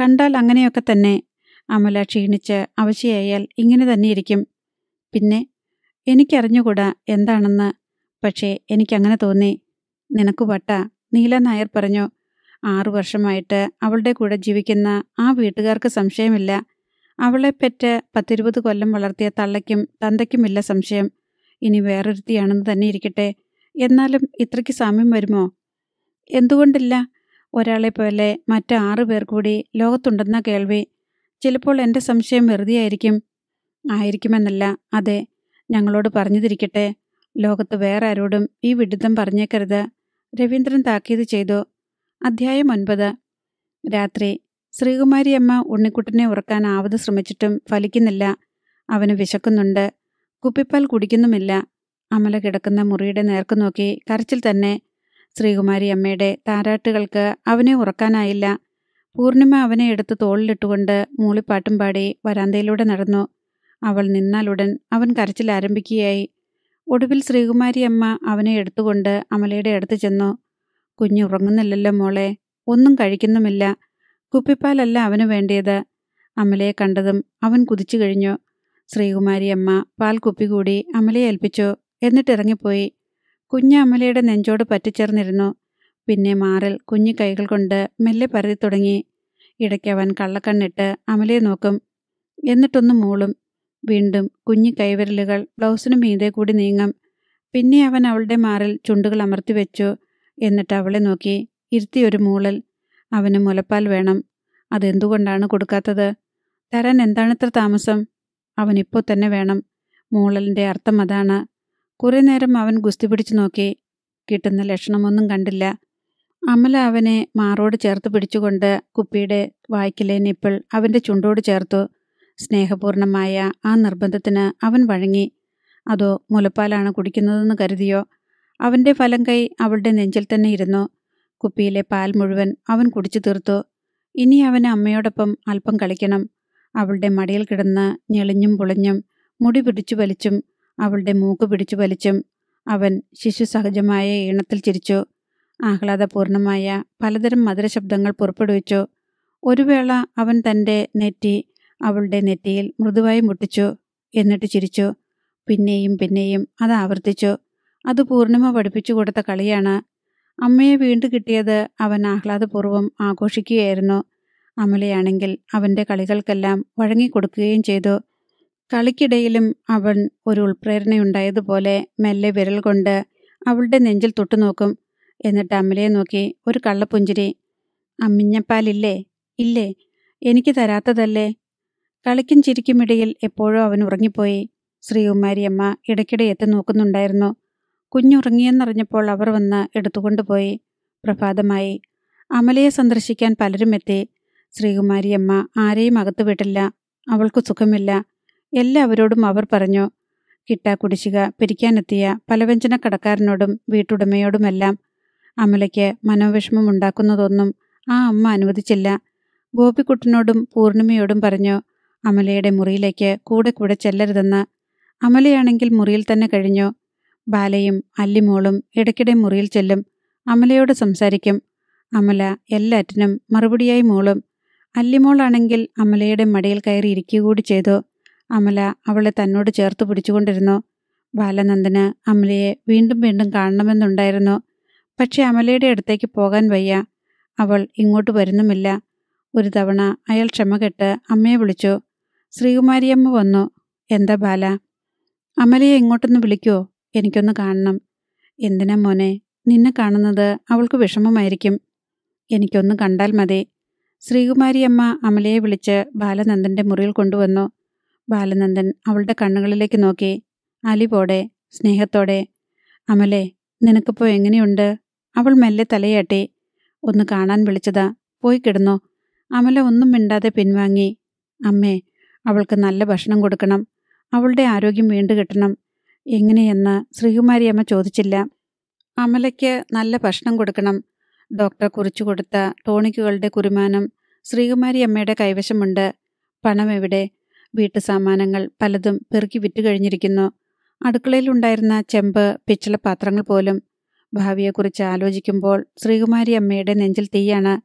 [SPEAKER 1] കണ്ടാൽ അങ്ങനെയൊക്കെ തന്നെ. അമല ക്ഷീണിച്ച് അവശയായാൽ ഇങ്ങനെ തന്നെയിരിക്കും. പിന്നെ എനിക്കറിഞ്ഞുകൂടാ എന്താണെന്ന്. പക്ഷേ എനിക്കങ്ങനെ തോന്നി. നിനക്ക് വട്ട നീല നായർ പറഞ്ഞു ആറു വർഷമായിട്ട് അവളുടെ കൂടെ ജീവിക്കുന്ന ആ വീട്ടുകാർക്ക് സംശയമില്ല. അവളെ പെറ്റ് പത്തിരുപത് കൊല്ലം വളർത്തിയ തള്ളയ്ക്കും തന്തയ്ക്കുമില്ല സംശയം. ഇനി വേറൊരുത്തിയാണെന്ന് തന്നെ ഇരിക്കട്ടെ. എന്നാലും ഇത്രയ്ക്ക് സാമ്യം വരുമോ? എന്തുകൊണ്ടില്ല. ഒരാളെ പോലെ മറ്റ് ആറു പേർ കൂടി ലോകത്തുണ്ടെന്ന കേൾവി. ചിലപ്പോൾ എന്റെ സംശയം വെറുതെയായിരിക്കും. ആയിരിക്കുമെന്നല്ല. അതെ ഞങ്ങളോട് പറഞ്ഞു തിരിക്കട്ടെ ലോകത്ത് വേറെ ആരോടും ഈ വിഡിത്തം പറഞ്ഞേക്കരുത്. രവീന്ദ്രൻ താക്കീത് ചെയ്തു. അധ്യായം ഒൻപത്. രാത്രി ശ്രീകുമാരിയമ്മ ഉണ്ണിക്കുട്ടനെ ഉറക്കാൻ ആവത് ശ്രമിച്ചിട്ടും ഫലിക്കുന്നില്ല. അവന് വിശക്കുന്നുണ്ട്. കുപ്പിപ്പാൽ കുടിക്കുന്നുമില്ല. അമല കിടക്കുന്ന മുറിയുടെ നേർക്ക് നോക്കി കരച്ചിൽ തന്നെ. ശ്രീകുമാരി അമ്മയുടെ താരാട്ടുകൾക്ക് അവനെ ഉറക്കാനായില്ല. പൂർണിമ അവനെ എടുത്ത് തോളിലിട്ടുകൊണ്ട് മൂളിപ്പാട്ടും പാടി വരാന്തയിലൂടെ നടന്നു. അവൾ നിന്നാലുടൻ അവൻ കരച്ചിൽ ആരംഭിക്കുകയായി. ഒടുവിൽ ശ്രീകുമാരി അമ്മ അവനെ എടുത്തുകൊണ്ട് അമലയുടെ അടുത്ത് ചെന്നു. കുഞ്ഞ് ഉറങ്ങുന്നില്ലല്ലോ മോളെ ഒന്നും കഴിക്കുന്നുമില്ല. കുപ്പിപ്പാലല്ല അവന് വേണ്ടിയത്. അമലയെ കണ്ടതും അവൻ കുതിച്ചു കഴിഞ്ഞു. ശ്രീകുമാരി അമ്മ പാൽ കുപ്പി കൂടി അമലയെ ഏൽപ്പിച്ചു. എന്നിട്ട് ഇറങ്ങിപ്പോയി. കുഞ്ഞ് അമലയുടെ നെഞ്ചോട് പറ്റിച്ചേർന്നിരുന്നു. പിന്നെ മാറിൽ കുഞ്ഞു കൈകൾ കൊണ്ട് മെല്ലെ പരതി തുടങ്ങി ഇടയ്ക്ക് അവൻ കള്ളക്കണ്ണിട്ട് അമലയെ നോക്കും. എന്നിട്ടൊന്ന് മൂളും വീണ്ടും കുഞ്ഞു കൈവിരലുകൾ ബ്ലൗസിനു മീതെ കൂടി നീങ്ങും. പിന്നെ അവൻ അവളുടെ മാറിൽ ചുണ്ടുകൾ അമർത്തി വെച്ചു. എന്നിട്ട് അവളെ നോക്കി ഇരുത്തിയൊരു മൂളൽ. അവന് മുലപ്പാൽ വേണം. അതെന്തുകൊണ്ടാണ് കൊടുക്കാത്തത്? തരാൻ എന്താണിത്ര താമസം? അവൻ ഇപ്പോൾ തന്നെ വേണം. മൂളലിന്റെ അർത്ഥം അതാണ്. കുറേ നേരം അവൻ ഗുസ്തി പിടിച്ചു നോക്കി. കിട്ടുന്ന ലക്ഷണമൊന്നും കണ്ടില്ല. അമല അവനെ മാറോട് ചേർത്ത് പിടിച്ചുകൊണ്ട് കുപ്പിയുടെ വായ്ക്കിലെ നിപ്പിൾ അവന്റെ ചുണ്ടോട് ചേർത്തു. സ്നേഹപൂർണമായ ആ നിർബന്ധത്തിന് അവൻ വഴങ്ങി. അതോ മുലപ്പാലാണ് കുടിക്കുന്നതെന്ന് കരുതിയോ? അവന്റെ ഫലം കൈ അവളുടെ നെഞ്ചിൽ തന്നെ ഇരുന്നു. കുപ്പിയിലെ പാൽ മുഴുവൻ അവൻ കുടിച്ചു തീർത്തു. ഇനി അവന് അമ്മയോടൊപ്പം അല്പം കളിക്കണം. അവളുടെ മടിയിൽ കിടന്ന് ഞെളിഞ്ഞും പൊളിഞ്ഞും മുടി പിടിച്ചു വലിച്ചും അവളുടെ മൂക്ക് പിടിച്ചു വലിച്ചും അവൻ ശിശു സഹജമായ ഈണത്തിൽ ചിരിച്ചു. ആഹ്ലാദപൂർണമായ പലതരം മധുരശബ്ദങ്ങൾ പുറപ്പെടുവിച്ചു. ഒരു വേള അവൻ തന്റെ നെറ്റി അവളുടെ നെറ്റിയിൽ മൃദുവായി മുട്ടിച്ചു എന്നിട്ട് ചിരിച്ചു. പിന്നെയും പിന്നെയും അത് ആവർത്തിച്ചു. അത് പൂർണിമ പഠിപ്പിച്ചു കൊടുത്ത കളിയാണ്. അമ്മയെ വീണ്ടും കിട്ടിയത് അവൻ ആഹ്ലാദപൂർവം ആഘോഷിക്കുകയായിരുന്നു. അമലയാണെങ്കിൽ അവന്റെ കളികൾക്കെല്ലാം വഴങ്ങിക്കൊടുക്കുകയും ചെയ്തു. കളിക്കിടയിലും അവൻ ഒരു ഉൾപ്രേരണയുണ്ടായതുപോലെ മെല്ലെ വിരൽ കൊണ്ട് അവളുടെ നെഞ്ചിൽ തൊട്ടുനോക്കും. എന്നിട്ട് അമലയെ നോക്കി ഒരു കള്ളപ്പുഞ്ചിരി. അമ്മിഞ്ഞപ്പാലില്ലേ? ഇല്ലേ? എനിക്ക് തരാത്തതല്ലേ? കളിക്കും ചിരിക്കുമിടയിൽ എപ്പോഴോ അവൻ ഉറങ്ങിപ്പോയി. ശ്രീകുമാരിയമ്മ ഇടയ്ക്കിടെ എത്തി നോക്കുന്നുണ്ടായിരുന്നു. കുഞ്ഞുറങ്ങിയെന്നറിഞ്ഞപ്പോൾ അവർ വന്ന് എടുത്തുകൊണ്ടുപോയി. പ്രഭാതമായി. അമലയെ സന്ദർശിക്കാൻ പലരും എത്തി. ശ്രീകുമാരിയമ്മ ആരെയും അകത്ത് വിട്ടില്ല അവൾക്ക് സുഖമില്ല. എല്ലാവരോടും അവർ പറഞ്ഞു. കിട്ടാക്കുടിശ്ശിക പിരിക്കാനെത്തിയ പലവ്യഞ്ജന കടക്കാരനോടും വീട്ടുടമയോടുമെല്ലാം അമലയ്ക്ക് മനോവിഷമം ഉണ്ടാക്കുന്നതൊന്നും ആ അമ്മ അനുവദിച്ചില്ല. ഗോപിക്കുട്ടനോടും പൂർണിമയോടും പറഞ്ഞു അമലയുടെ മുറിയിലേക്ക് കൂടെ കൂടെ ചെല്ലരുതെന്ന് അമലയാണെങ്കിൽ മുറിയിൽ തന്നെ കഴിഞ്ഞു? ബാലയും അല്ലിമോളും ഇടയ്ക്കിടെ മുറിയിൽ ചെല്ലും. അമലയോട് സംസാരിക്കും. അമല എല്ലാറ്റിനും മറുപടിയായി മോളും. അല്ലിമോളാണെങ്കിൽ അമലയുടെ മടിയിൽ കയറി ഇരിക്കുക കൂടി ചെയ്തു. അമല അവളെ തന്നോട് ചേർത്ത് പിടിച്ചുകൊണ്ടിരുന്നു. ബാലനന്ദന് അമലയെ വീണ്ടും വീണ്ടും കാണണമെന്നുണ്ടായിരുന്നു. പക്ഷേ അമലയുടെ അടുത്തേക്ക് പോകാൻ വയ്യ. അവൾ ഇങ്ങോട്ട് വരുന്നുമില്ല. ഒരു തവണ അയാൾ ക്ഷമ കെട്ട് അമ്മയെ വിളിച്ചു. ശ്രീകുമാരിയമ്മ വന്നു. എന്താ ബാല? അമലയെ ഇങ്ങോട്ടൊന്ന് വിളിക്കുവോ എനിക്കൊന്ന് കാണണം. എന്തിനാ മോനെ? നിന്നെ കാണുന്നത് അവൾക്ക് വിഷമമായിരിക്കും. എനിക്കൊന്ന് കണ്ടാൽ മതി. ശ്രീകുമാരിയമ്മ അമലയെ വിളിച്ച് ബാലനന്ദന്റെ മുറിയിൽ കൊണ്ടുവന്നു. ബാലനന്ദൻ അവളുടെ കണ്ണുകളിലേക്ക് നോക്കി. അലിപോടെ സ്നേഹത്തോടെ. അമലെ നിനക്കിപ്പോൾ എങ്ങനെയുണ്ട്? അവൾ മെല്ലെ തലയാട്ടി. ഒന്ന് കാണാൻ വിളിച്ചതാ. പോയി കിടന്നു. അമല ഒന്നും മിണ്ടാതെ പിൻവാങ്ങി. അമ്മേ അവൾക്ക് നല്ല ഭക്ഷണം കൊടുക്കണം. അവളുടെ ആരോഗ്യം വീണ്ടു കിട്ടണം. എങ്ങനെയെന്ന് ശ്രീകുമാരിയമ്മ ചോദിച്ചില്ല. അമലയ്ക്ക് നല്ല ഭക്ഷണം കൊടുക്കണം. ഡോക്ടർ കുറിച്ചു കൊടുത്ത ടോണിക്കുകളുടെ കുരുമാനം ശ്രീകുമാരിയമ്മയുടെ കൈവശമുണ്ട്. പണം എവിടെ? വീട്ടു സാമാനങ്ങൾ പലതും പെറുക്കി വിറ്റു കഴിഞ്ഞിരിക്കുന്നു. അടുക്കളയിലുണ്ടായിരുന്ന ചെമ്പ് പിച്ചള പാത്രങ്ങൾ പോലും. ഭാവിയെക്കുറിച്ച് ആലോചിക്കുമ്പോൾ ശ്രീകുമാരി അമ്മയുടെ നെഞ്ചിൽ തീയാണ്.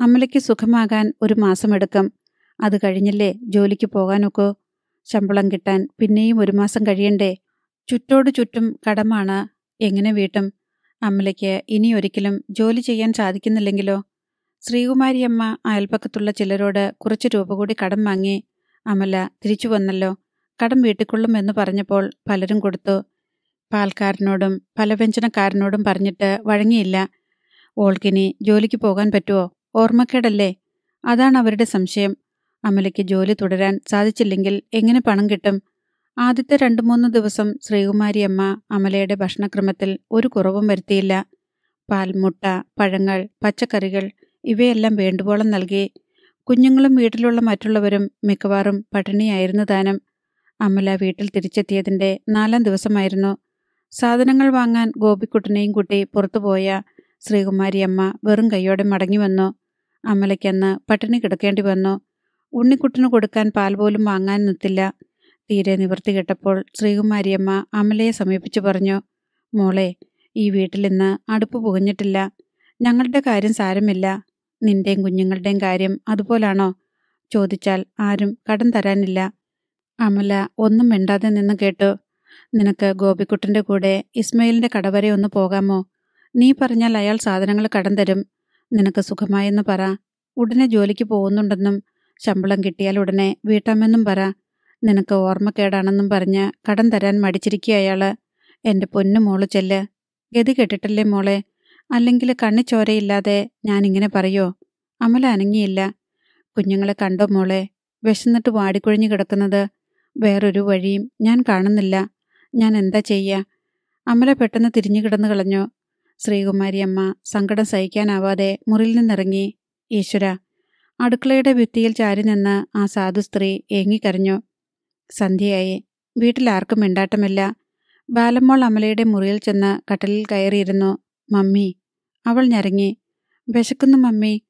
[SPEAKER 1] അമലയ്ക്ക് സുഖമാകാൻ ഒരു മാസമെടുക്കും. അത് കഴിഞ്ഞില്ലേ? ജോലിക്ക് പോകാനൊക്കോ? ശമ്പളം കിട്ടാൻ പിന്നെയും ഒരു മാസം കഴിയണ്ടേ? ചുറ്റോട് ചുറ്റും കടമാണ് എങ്ങനെ വീട്ടും? അമ്മലയ്ക്ക് ഇനി ഒരിക്കലും ജോലി ചെയ്യാൻ സാധിക്കുന്നില്ലെങ്കിലോ? ശ്രീകുമാരിയമ്മ അയൽപ്പക്കത്തുള്ള ചിലരോട് കുറച്ച് രൂപ കൂടി കടം വാങ്ങി അമല തിരിച്ചു വന്നല്ലോ. കടം വീട്ടിക്കൊള്ളും എന്ന് പറഞ്ഞപ്പോൾ പലരും കൊടുത്തു. പാൽക്കാരനോടും പലവ്യഞ്ജനക്കാരനോടും പറഞ്ഞിട്ട് വഴങ്ങിയില്ല. ഓൾക്കിനി ജോലിക്ക് പോകാൻ പറ്റുമോ ഓർമ്മക്കേടല്ലേ? അതാണ് അവരുടെ സംശയം. അമലയ്ക്ക് ജോലി തുടരാൻ സാധിച്ചില്ലെങ്കിൽ എങ്ങനെ പണം കിട്ടും? ആദ്യത്തെ രണ്ടു മൂന്ന് ദിവസം ശ്രീകുമാരി അമ്മ അമലയുടെ ഭക്ഷണക്രമത്തിൽ ഒരു കുറവും വരുത്തിയില്ല. പാൽ മുട്ട പഴങ്ങൾ പച്ചക്കറികൾ ഇവയെല്ലാം വേണ്ടുവോളം നൽകി. കുഞ്ഞുങ്ങളും വീട്ടിലുള്ള മറ്റുള്ളവരും മിക്കവാറും പട്ടിണിയായിരുന്നു താനും. അമല വീട്ടിൽ തിരിച്ചെത്തിയതിന്റെ നാലാം ദിവസമായിരുന്നു. സാധനങ്ങൾ വാങ്ങാൻ ഗോപിക്കുട്ടനെയും കൂട്ടി പുറത്തുപോയ ശ്രീകുമാരി അമ്മ വെറും കൈയോടെ മടങ്ങി വന്നു. അമലയ്ക്കന്ന് പട്ടിണി കിടക്കേണ്ടി വന്നു. ഉണ്ണിക്കുട്ടന് കൊടുക്കാൻ പാൽ പോലും വാങ്ങാൻ നിത്തില്ല. തീരെ നിവർത്തി കെട്ടപ്പോൾ ശ്രീകുമാരിയമ്മ അമലയെ സമീപിച്ചു പറഞ്ഞു മോളെ ഈ വീട്ടിൽ ഇന്ന് അടുപ്പ് പുകഞ്ഞിട്ടില്ല. ഞങ്ങളുടെ കാര്യം സാരമില്ല. നിന്റെയും കുഞ്ഞുങ്ങളുടെയും കാര്യം അതുപോലാണോ? ചോദിച്ചാൽ ആരും കടം തരാനില്ല. അമല ഒന്നും മിണ്ടാതെ നിന്ന് കേട്ടു നിനക്ക് ഗോപിക്കുട്ടന്റെ കൂടെ ഇസ്മയിലിന്റെ കട വരെ ഒന്ന് പോകാമോ? നീ പറഞ്ഞാൽ അയാൾ സാധനങ്ങൾ കടം തരും. നിനക്ക് സുഖമായെന്ന് പറ. ഉടനെ ജോലിക്ക് പോകുന്നുണ്ടെന്നും ശമ്പളം കിട്ടിയാൽ ഉടനെ വീട്ടാമെന്നും പറ. നിനക്ക് ഓർമ്മക്കേടാണെന്നും പറഞ്ഞ് കടം തരാൻ മടിച്ചിരിക്കുക അയാൾ. എന്റെ പൊന്നു മോൾ ചെല്ല്. ഗതി കെട്ടിട്ടല്ലേ മോളെ? അല്ലെങ്കിൽ കണ്ണിച്ചോരയില്ലാതെ ഞാൻ ഇങ്ങനെ പറയോ? അമല അനങ്ങിയില്ല. കുഞ്ഞുങ്ങളെ കണ്ടോ മോളെ? വിശന്നിട്ട് വാടിക്കൊഴിഞ്ഞു കിടക്കുന്നത്. വേറൊരു വഴിയും ഞാൻ കാണുന്നില്ല. ഞാൻ എന്താ ചെയ്യുക അമല പെട്ടെന്ന് തിരിഞ്ഞു കിടന്നു കളഞ്ഞു. ശ്രീകുമാരി അമ്മ സങ്കടം സഹിക്കാനാവാതെ മുറിയിൽ നിന്നിറങ്ങി. ഈശ്വര അടുക്കളയുടെ ഭിത്തിയിൽ ചാരി നിന്ന് ആ സാധു സ്ത്രീ ഏങ്ങിക്കരഞ്ഞു. സന്ധ്യയായി. വീട്ടിലാർക്കും മിണ്ടാട്ടമില്ല. ബാലമ്മോൾ അമലയുടെ മുറിയിൽ ചെന്ന് കട്ടലിൽ കയറിയിരുന്നു. മമ്മി. അവൾ ഞരങ്ങി. വിശക്കുന്നു മമ്മി.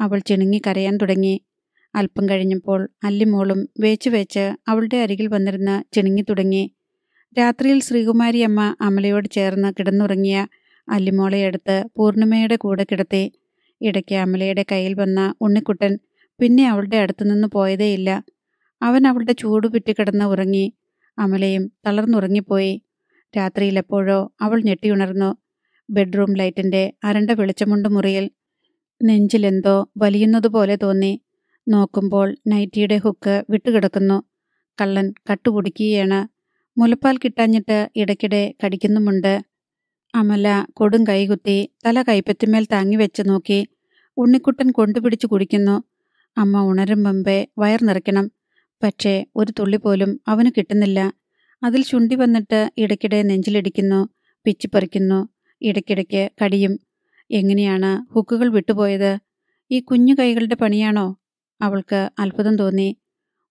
[SPEAKER 1] അവൾ ചിണുങ്ങി കരയാൻ തുടങ്ങി. അല്പം കഴിഞ്ഞപ്പോൾ അല്ലിമോളും വേച്ചു വേച്ച് അവളുടെ അരികിൽ വന്നിരുന്ന് ചിണുങ്ങി തുടങ്ങി. രാത്രിയിൽ ശ്രീകുമാരി അമ്മ അമലയോട് ചേർന്ന് കിടന്നുറങ്ങിയ അല്ലിമോളെ എടുത്ത് പൂർണിമയുടെ കൂടെ കിടത്തി ഇടയ്ക്ക് അമലയുടെ കയ്യിൽ വന്ന ഉണ്ണിക്കുട്ടൻ പിന്നെ അവളുടെ അടുത്തുനിന്ന് പോയതേയില്ല അവൻ അവളുടെ ചൂട് കിടന്ന് ഉറങ്ങി. അമലയും തളർന്നുറങ്ങിപ്പോയി. രാത്രിയിൽ എപ്പോഴോ അവൾ ഞെട്ടിയുണർന്നു. ബെഡ്റൂം ലൈറ്റിന്റെ അരണ്ട വെളിച്ചമുണ്ട് മുറിയിൽ. നെഞ്ചിലെന്തോ വലിയുന്നതുപോലെ തോന്നി. നോക്കുമ്പോൾ നൈറ്റിയുടെ ഹുക്ക് വിട്ടുകിടക്കുന്നു. കള്ളൻ കട്ടുപൊടിക്കുകയാണ്. മുലപ്പാൽ കിട്ടാഞ്ഞിട്ട് ഇടയ്ക്കിടെ കടിക്കുന്നുമുണ്ട്. അമല കൊടും കൈകുത്തി തല കൈപ്പത്തിമേൽ താങ്ങിവെച്ച് നോക്കി. ഉണ്ണിക്കുട്ടൻ കൊണ്ടുപിടിച്ചു കുടിക്കുന്നു. അമ്മ ഉണരും മുമ്പേ വയർ നിറയ്ക്കണം. പക്ഷേ ഒരു തുള്ളി പോലും അവന് കിട്ടുന്നില്ല. അതിൽ ചുണ്ടി വന്നിട്ട് ഇടയ്ക്കിടെ നെഞ്ചിലിടിക്കുന്നു പിച്ചിപ്പറിക്കുന്നു ഇടയ്ക്കിടയ്ക്ക് കടിയും. എങ്ങനെയാണ് ഹുക്കുകൾ വിട്ടുപോയത്? ഈ കുഞ്ഞു കൈകളുടെ പണിയാണോ? അവൾക്ക് അത്ഭുതം തോന്നി.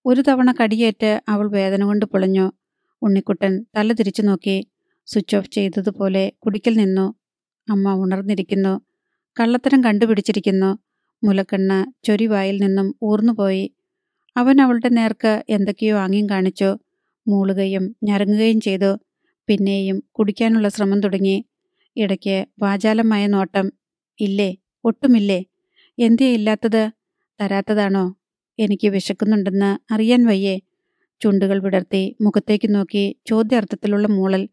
[SPEAKER 1] ഒരു തവണ കടിയേറ്റ് അവൾ വേദന കൊണ്ട് പൊളഞ്ഞു. ഉണ്ണിക്കുട്ടൻ തല തിരിച്ചു നോക്കി. സ്വിച്ച് ഓഫ് ചെയ്തതുപോലെ കുടിക്കൽ നിന്നു. അമ്മ ഉണർന്നിരിക്കുന്നു. കള്ളത്തരം കണ്ടുപിടിച്ചിരിക്കുന്നു. മുലക്കണ്ണ് ചൊരിവായിൽ നിന്നും ഊർന്നുപോയി. അവൻ അവളുടെ നേർക്ക് എന്തൊക്കെയോ ആംഗ്യം കാണിച്ചു. മൂളുകയും ഞരങ്ങുകയും ചെയ്തു. പിന്നെയും കുടിക്കാനുള്ള ശ്രമം തുടങ്ങി. ഇടയ്ക്ക് വാചാലമായ നോട്ടം. ഇല്ലേ ഒട്ടുമില്ലേ? എന്തേ ഇല്ലാത്തത്? തരാത്തതാണോ? എനിക്ക് വിശക്കുന്നുണ്ടെന്ന് അറിയാൻ വയ്യേ. ചുണ്ടുകൾ വിടർത്തി മുഖത്തേക്ക് നോക്കി ചോദ്യാർത്ഥത്തിലുള്ള മൂളൽ.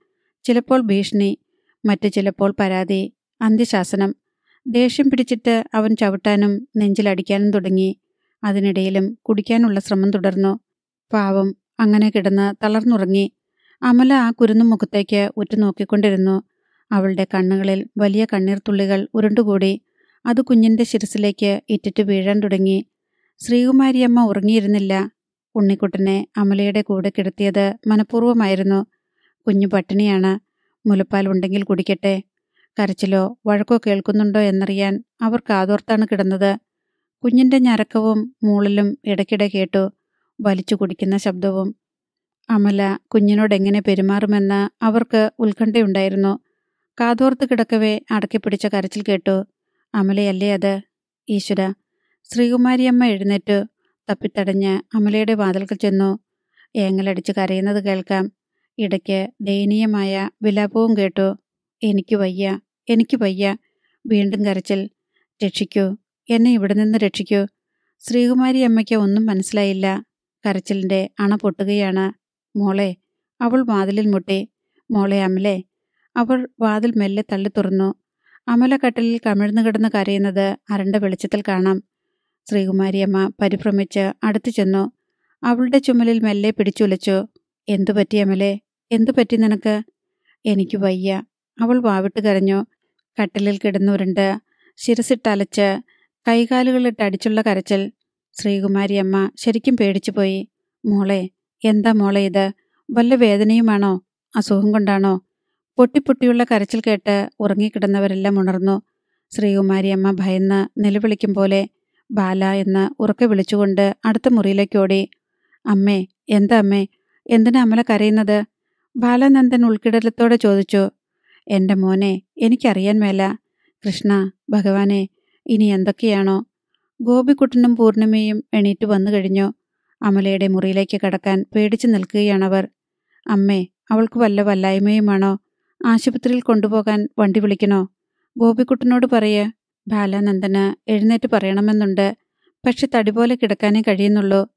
[SPEAKER 1] ചിലപ്പോൾ ഭീഷണി മറ്റു ചിലപ്പോൾ പരാതി അന്ത്യശാസനം. ദേഷ്യം പിടിച്ചിട്ട് അവൻ ചവിട്ടാനും നെഞ്ചിലടിക്കാനും തുടങ്ങി. അതിനിടയിലും കുടിക്കാനുള്ള ശ്രമം തുടർന്നു. പാവം അങ്ങനെ കിടന്ന് തളർന്നുറങ്ങി. അമല ആ കുരുന്നു മുഖത്തേക്ക് ഉറ്റുനോക്കിക്കൊണ്ടിരുന്നു. അവളുടെ കണ്ണുകളിൽ വലിയ കണ്ണീർത്തുള്ളികൾ ഉരുണ്ടുകൂടി. അത് കുഞ്ഞിന്റെ ശിരസിലേക്ക് ഇറ്റിറ്റ് വീഴാൻ തുടങ്ങി. ശ്രീകുമാരിയമ്മ ഉറങ്ങിയിരുന്നില്ല. ഉണ്ണിക്കുട്ടനെ അമലയുടെ കൂടെ കിടത്തിയത് മനഃപൂർവമായിരുന്നു. കുഞ്ഞു പട്ടിണിയാണ്. മുലപ്പാൽ ഉണ്ടെങ്കിൽ കുടിക്കട്ടെ. കരച്ചിലോ വഴക്കോ കേൾക്കുന്നുണ്ടോ എന്നറിയാൻ അവർ കാതോർത്താണ് കിടന്നത്. കുഞ്ഞിന്റെ ഞരക്കവും മൂളലും ഇടയ്ക്കിടെ കേട്ടു വലിച്ചു കുടിക്കുന്ന ശബ്ദവും. അമല കുഞ്ഞിനോട് എങ്ങനെ പെരുമാറുമെന്ന് അവർക്ക് ഉത്കണ്ഠയുണ്ടായിരുന്നു. കാതോർത്ത് കിടക്കവേ അടക്കിപ്പിടിച്ച കരച്ചിൽ കേട്ടു. അമലയല്ലേ അത്? ഈശ്വര ശ്രീകുമാരിയമ്മ എഴുന്നേറ്റു. തപ്പിത്തടഞ്ഞ് അമലയുടെ വാതിൽക്കൽ ചെന്നു. ഏങ്ങലടിച്ച് കരയുന്നത് കേൾക്കാം. ഇടയ്ക്ക് ദയനീയമായ വിലാപവും കേട്ടു. എനിക്ക് വയ്യ എനിക്ക് വയ്യ. വീണ്ടും കരച്ചിൽ. രക്ഷിക്കൂ എന്നെ ഇവിടെ നിന്ന് രക്ഷിക്കൂ. ശ്രീകുമാരി അമ്മയ്ക്ക് ഒന്നും മനസ്സിലായില്ല. കരച്ചിലിന്റെ അണ പൊട്ടുകയാണ്. മോളെ അവൾ വാതിലിൽ മുട്ടി. മോളെ അമലെ. അവൾ വാതിൽ മെല്ലെ തള്ളി തുറന്നു. അമല കട്ടലിൽ കമിഴ്ന്നു കിടന്ന് കരയുന്നത് അരണ്ട വെളിച്ചത്തിൽ കാണാം. ശ്രീകുമാരിയമ്മ പരിഭ്രമിച്ച് അടുത്തു ചെന്നു. അവളുടെ ചുമലിൽ മെല്ലെ പിടിച്ചുലച്ചു. എന്തു അമലെ? എന്തു പറ്റി നിനക്ക്? എനിക്ക് വയ്യ. അവൾ വാവിട്ട് കരഞ്ഞു. കട്ടിലിൽ കിടന്നുരുണ്ട്. ശിരസിട്ടലച്ച് കൈകാലുകളിട്ട് അടിച്ചുള്ള കരച്ചിൽ. ശ്രീകുമാരിയമ്മ ശരിക്കും പേടിച്ചുപോയി മോളെ എന്താ മോളെ ഇത്? വല്ല വേദനയുമാണോ? അസുഖം കൊണ്ടാണോ? പൊട്ടിപ്പൊട്ടിയുള്ള കരച്ചിൽ കേട്ട് ഉറങ്ങിക്കിടന്നവരെല്ലാം ഉണർന്നു. ശ്രീകുമാരി അമ്മ ഭയന്ന് നിലവിളിക്കും പോലെ ബാല എന്ന് ഉറക്കെ വിളിച്ചുകൊണ്ട് അടുത്ത മുറിയിലേക്ക് ഓടി. അമ്മേ എന്താ അമ്മേ? എന്തിനാ അമ്മല കരയുന്നത്? ബാലാനന്ദൻ ഉൾക്കിടലത്തോടെ ചോദിച്ചു എന്റെ മോനെ എനിക്കറിയാൻ മേല. കൃഷ്ണ ഭഗവാനെ ഇനി എന്തൊക്കെയാണോ? ഗോപിക്കുട്ടനും പൂർണിമയും എണീറ്റ് വന്നു കഴിഞ്ഞു. അമലയുടെ മുറിയിലേക്ക് കടക്കാൻ പേടിച്ചു നിൽക്കുകയാണവർ. അമ്മേ അവൾക്ക് വല്ല വല്ലായ്മയുമാണോ? ആശുപത്രിയിൽ കൊണ്ടുപോകാൻ വണ്ടി വിളിക്കണോ? ഗോപിക്കുട്ടനോട് പറയേ ബാലാനന്ദന് എഴുന്നേറ്റ് പറയണമെന്നുണ്ട്. പക്ഷെ തടി പോലെ കിടക്കാനേ കഴിയുന്നുള്ളൂ.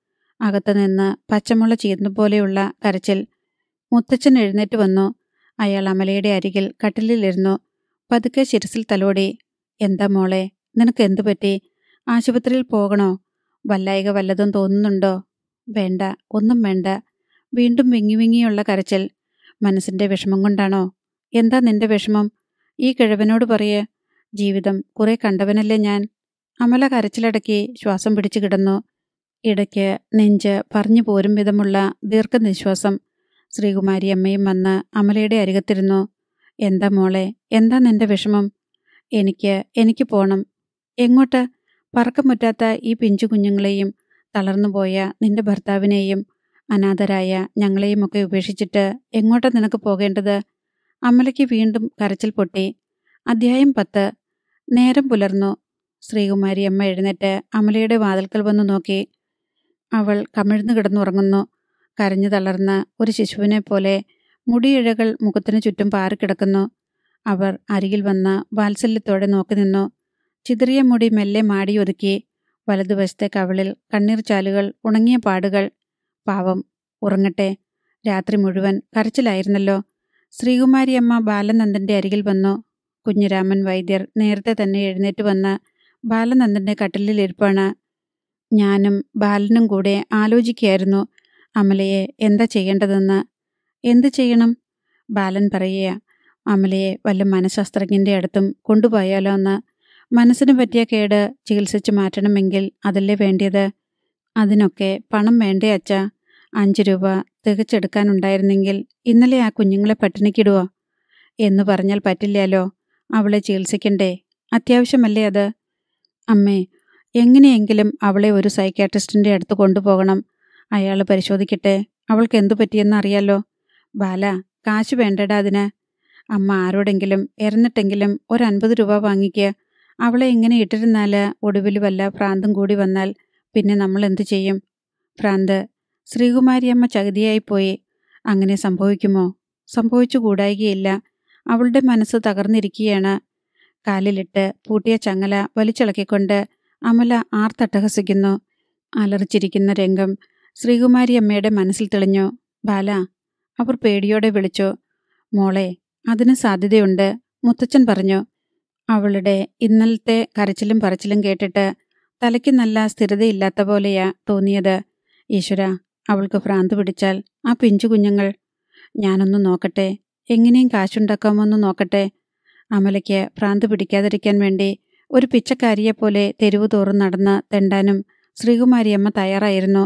[SPEAKER 1] അകത്തുനിന്ന് പച്ചമുള ചീർന്ന പോലെയുള്ള കരച്ചിൽ മുത്തച്ഛൻ എഴുന്നേറ്റ് വന്നു. അയാൾ അമലയുടെ അരികിൽ കട്ടിലിലിരുന്നു. പതുക്കെ ശിരസിൽ തലോടി എന്താ മോളെ നിനക്ക് എന്തു പറ്റി? ആശുപത്രിയിൽ പോകണോ? വല്ലായിക വല്ലതും തോന്നുന്നുണ്ടോ? വേണ്ട ഒന്നും വേണ്ട. വീണ്ടും വിങ്ങി വിങ്ങിയുള്ള കരച്ചിൽ. മനസ്സിന്റെ വിഷമം കൊണ്ടാണോ? എന്താ നിന്റെ വിഷമം? ഈ കിഴവനോട് പറയേ. ജീവിതം കുറെ കണ്ടവനല്ലേ ഞാൻ? അമല കരച്ചിലടക്കി ശ്വാസം പിടിച്ചു കിടന്നു. ഇടയ്ക്ക് നെഞ്ച് പറഞ്ഞു പോരും വിധമുള്ള ദീർഘനിശ്വാസം ശ്രീകുമാരി അമ്മയും വന്ന് അമലയുടെ അരികത്തിരുന്നു. എന്താ മോളെ എന്താ നിന്റെ വിഷമം? എനിക്ക് എനിക്ക് പോണം. എങ്ങോട്ട്? പറക്കം മുറ്റാത്ത ഈ പിഞ്ചു കുഞ്ഞുങ്ങളെയും തളർന്നുപോയ നിന്റെ ഭർത്താവിനെയും അനാഥരായ ഞങ്ങളെയുമൊക്കെ ഉപേക്ഷിച്ചിട്ട് എങ്ങോട്ടാ നിനക്ക് പോകേണ്ടത്? അമലയ്ക്ക് വീണ്ടും കരച്ചിൽ പൊട്ടി. അധ്യായം പത്ത്. നേരം പുലർന്നു. ശ്രീകുമാരി അമ്മ എഴുന്നേറ്റ് അമലയുടെ വാതിൽക്കൽ വന്നു നോക്കി. അവൾ കമിഴ്ന്നു കിടന്നുറങ്ങുന്നു കരഞ്ഞു തളർന്ന ഒരു ശിശുവിനെ പോലെ മുടിയിഴകൾ മുഖത്തിനു ചുറ്റും പാറിക്കിടക്കുന്നു അവർ അരികിൽ വന്ന് വാത്സല്യത്തോടെ നോക്കി നിന്നു. ചിതറിയ മുടി മെല്ലെ മാടിയൊതുക്കി വലതുവശത്തെ കവിളിൽ കണ്ണീർ ചാലുകൾ ഉണങ്ങിയ പാടുകൾ. പാവം ഉറങ്ങട്ടെ. രാത്രി മുഴുവൻ കരച്ചിലായിരുന്നല്ലോ. ശ്രീകുമാരിയമ്മ ബാലനന്ദന്റെ അരികിൽ വന്നു. കുഞ്ഞിരാമൻ വൈദ്യർ നേരത്തെ തന്നെ എഴുന്നേറ്റ് വന്ന് ബാലനന്ദന്റെ കട്ടിലിൽ ഇരിപ്പാണ്. ഞാനും ബാലനും കൂടെ ആലോചിക്കുകയായിരുന്നു. അമലയെ എന്താ ചെയ്യേണ്ടതെന്ന്? എന്ത് ചെയ്യണം? ബാലൻ പറയുക അമലയെ വല്ല മനഃശാസ്ത്രജ്ഞന്റെ അടുത്തും കൊണ്ടുപോയാലോ എന്ന്. മനസ്സിന് പറ്റിയ കേട് ചികിത്സിച്ച് മാറ്റണമെങ്കിൽ അതല്ലേ വേണ്ടിയത്? അതിനൊക്കെ പണം വേണ്ടേ അച്ഛ? അഞ്ച് രൂപ തികച്ചെടുക്കാനുണ്ടായിരുന്നെങ്കിൽ ഇന്നലെ ആ കുഞ്ഞുങ്ങളെ പട്ടിണിക്കിടുവോ? എന്ന് പറഞ്ഞാൽ പറ്റില്ലല്ലോ. അവളെ ചികിത്സിക്കണ്ടേ? അത്യാവശ്യമല്ലേ അത്? അമ്മേ എങ്ങനെയെങ്കിലും അവളെ ഒരു സൈക്കാട്രിസ്റ്റിന്റെ അടുത്ത് കൊണ്ടുപോകണം. അയാൾ പരിശോധിക്കട്ടെ. അവൾക്ക് എന്തു പറ്റിയെന്ന് അറിയാലോ ബാല കാശ് വേണ്ടടാ അതിന്. അമ്മ ആരോടെങ്കിലും എറിഞ്ഞിട്ടെങ്കിലും ഒരു അൻപത് രൂപ വാങ്ങിക്കുക അവളെ ഇങ്ങനെ ഇട്ടിരുന്നാൽ ഒടുവിൽ വല്ല ഭ്രാന്തും കൂടി വന്നാൽ പിന്നെ നമ്മൾ എന്തു ചെയ്യും? ഭ്രാന്ത് ശ്രീകുമാരിയമ്മ ചകിതിയായിപ്പോയി. അങ്ങനെ സംഭവിക്കുമോ? സംഭവിച്ചു കൂടായികയില്ല. അവളുടെ മനസ്സ് തകർന്നിരിക്കുകയാണ്. കാലിലിട്ട് പൂട്ടിയ ചങ്ങല വലിച്ചിളക്കിക്കൊണ്ട് അമല ആർത്തട്ടഹസിക്കുന്നു. അലറിച്ചിരിക്കുന്ന രംഗം ശ്രീകുമാരിയമ്മയുടെ മനസ്സിൽ തെളിഞ്ഞു ബാല അവർ പേടിയോടെ വിളിച്ചു. മോളെ അതിന് സാധ്യതയുണ്ട് മുത്തച്ഛൻ പറഞ്ഞു. അവളുടെ ഇന്നലത്തെ കരച്ചിലും പറച്ചിലും കേട്ടിട്ട് തലയ്ക്ക് നല്ല സ്ഥിരതയില്ലാത്ത പോലെയാ തോന്നിയത്. ഈശ്വര അവൾക്ക് ഭ്രാന്ത് പിടിച്ചാൽ ആ പിഞ്ചു കുഞ്ഞുങ്ങൾ ഞാനൊന്ന് നോക്കട്ടെ എങ്ങനെയും കാശുണ്ടാക്കാമോന്ന് നോക്കട്ടെ. അമലയ്ക്ക് ഭ്രാന്ത് പിടിക്കാതിരിക്കാൻ വേണ്ടി ഒരു പിച്ചക്കാരിയെപ്പോലെ തെരുവ് തോറും നടന്ന് തെണ്ടാനും ശ്രീകുമാരിയമ്മ തയ്യാറായിരുന്നു.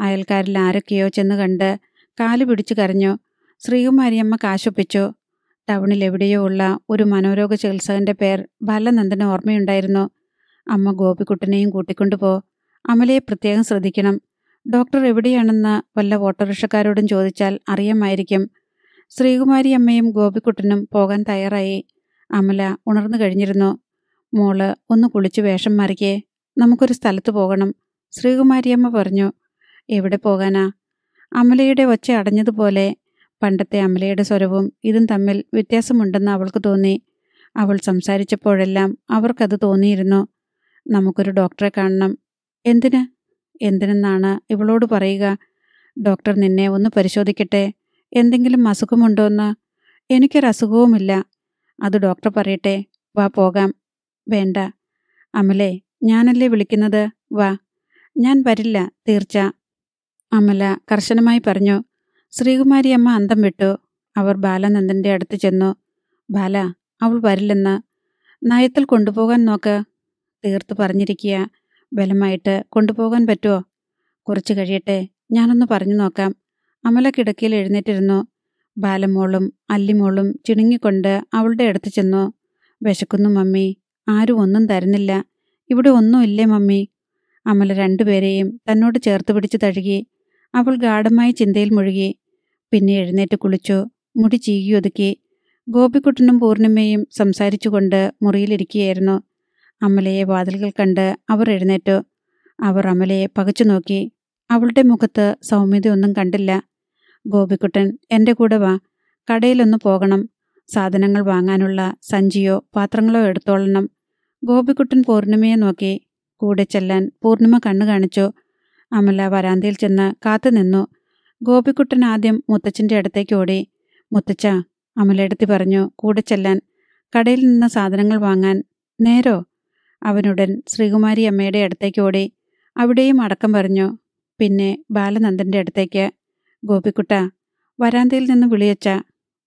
[SPEAKER 1] അയൽക്കാരിൽ ആരൊക്കെയോ ചെന്ന് കണ്ട് കാൽ പിടിച്ചു കരഞ്ഞു. ശ്രീകുമാരിയമ്മ കാശൊപ്പിച്ചു. ടൗണിൽ എവിടെയോ ഉള്ള ഒരു മനോരോഗ ചികിത്സകന്റെ പേർ ബാലനന്ദന് ഓർമ്മയുണ്ടായിരുന്നു. അമ്മ ഗോപിക്കുട്ടനെയും കൂട്ടിക്കൊണ്ടുപോ അമലയെ പ്രത്യേകം ശ്രദ്ധിക്കണം. ഡോക്ടർ എവിടെയാണെന്ന് വല്ല ഓട്ടോറിക്ഷക്കാരോടും ചോദിച്ചാൽ അറിയാമായിരിക്കും. ശ്രീകുമാരി അമ്മയും ഗോപിക്കുട്ടനും പോകാൻ തയ്യാറായി. അമല ഉണർന്നു കഴിഞ്ഞിരുന്നു. മോൾ ഒന്ന് കുളിച്ച് വേഷം മാറിക്കേ. നമുക്കൊരു സ്ഥലത്ത് പോകണം. ശ്രീകുമാരിയമ്മ പറഞ്ഞു. എവിടെ പോകാനാ? അമലയുടെ ഒച്ച അടഞ്ഞതുപോലെ പണ്ടത്തെ അമലയുടെ സ്വരവും ഇതും തമ്മിൽ വ്യത്യാസമുണ്ടെന്ന് അവൾക്ക് തോന്നി. അവൾ സംസാരിച്ചപ്പോഴെല്ലാം അവർക്കത് തോന്നിയിരുന്നു. നമുക്കൊരു ഡോക്ടറെ കാണണം. എന്തിന്? എന്തിനെന്നാണ് ഇവളോട് പറയുക. ഡോക്ടർ നിന്നെ ഒന്ന് പരിശോധിക്കട്ടെ. എന്തെങ്കിലും അസുഖമുണ്ടോന്ന്? എനിക്കൊരസുഖവുമില്ല അത് ഡോക്ടർ പറയട്ടെ. വാ പോകാം. വേണ്ട. അമലേ ഞാനല്ലേ വിളിക്കുന്നത്? വാ. ഞാൻ വരില്ല തീർച്ച. അമല കർശനമായി പറഞ്ഞു ശ്രീകുമാരി അമ്മ അന്തം വിട്ടു. അവർ ബാലനന്ദന്റെ അടുത്ത് ചെന്നു. ബാല അവൾ വരില്ലെന്ന്. നയത്തിൽ കൊണ്ടുപോകാൻ നോക്ക് തീർത്ത് പറഞ്ഞിരിക്കുക. ബലമായിട്ട് കൊണ്ടുപോകാൻ പറ്റുമോ കുറച്ച് കഴിയട്ടെ. ഞാനൊന്ന് പറഞ്ഞു നോക്കാം അമല കിടക്കയിൽ എഴുന്നേറ്റിരുന്നു. ബാലമോളും അല്ലിമോളും ചിണുങ്ങിക്കൊണ്ട് അവളുടെ അടുത്ത് ചെന്നു. വിശക്കുന്നു മമ്മി. ആരും ഒന്നും തരുന്നില്ല. ഇവിടെ ഒന്നുമില്ലേ മമ്മി അമല രണ്ടുപേരെയും തന്നോട് ചേർത്ത് പിടിച്ച് തഴുകി. അവൾ ഗാഢമായ ചിന്തയിൽ മുഴുകി. പിന്നെ എഴുന്നേറ്റ് കുളിച്ചു. മുടി ചീകി ഒതുക്കി. ഗോപിക്കുട്ടനും പൂർണിമയും സംസാരിച്ചുകൊണ്ട് മുറിയിലിരിക്കുകയായിരുന്നു. അമലയെ വാതിലുകൾ കണ്ട് അവർ എഴുന്നേറ്റു. അവർ അമലയെ പകച്ചു നോക്കി. അവളുടെ മുഖത്ത് സൗമ്യതയൊന്നും കണ്ടില്ല. ഗോപിക്കുട്ടൻ എന്റെ കൂടെ വാ. കടയിലൊന്ന് പോകണം. സാധനങ്ങൾ വാങ്ങാനുള്ള സഞ്ചിയോ പാത്രങ്ങളോ എടുത്തോളണം. ഗോപിക്കുട്ടൻ പൂർണിമയെ നോക്കി. കൂടെ ചെല്ലാൻ പൂർണിമ കണ്ണു കാണിച്ചു. അമല വരാന്തയിൽ ചെന്ന് കാത്തു നിന്നു. ഗോപിക്കുട്ടൻ ആദ്യം മുത്തച്ഛന്റെ അടുത്തേക്ക് ഓടി. മുത്തച്ഛ അമലയെടുത്തി പറഞ്ഞു കൂടെ ചെല്ലാൻ. കടയിൽ നിന്ന് സാധനങ്ങൾ വാങ്ങാൻ. നേരോ? അവനുടൻ ശ്രീകുമാരി അമ്മയുടെ അടുത്തേക്ക് ഓടി. അവിടെയും അടക്കം പറഞ്ഞു. പിന്നെ ബാലനന്ദന്റെ അടുത്തേക്ക്. ഗോപിക്കുട്ട വരാന്തയിൽ നിന്ന് വിളിയച്ച.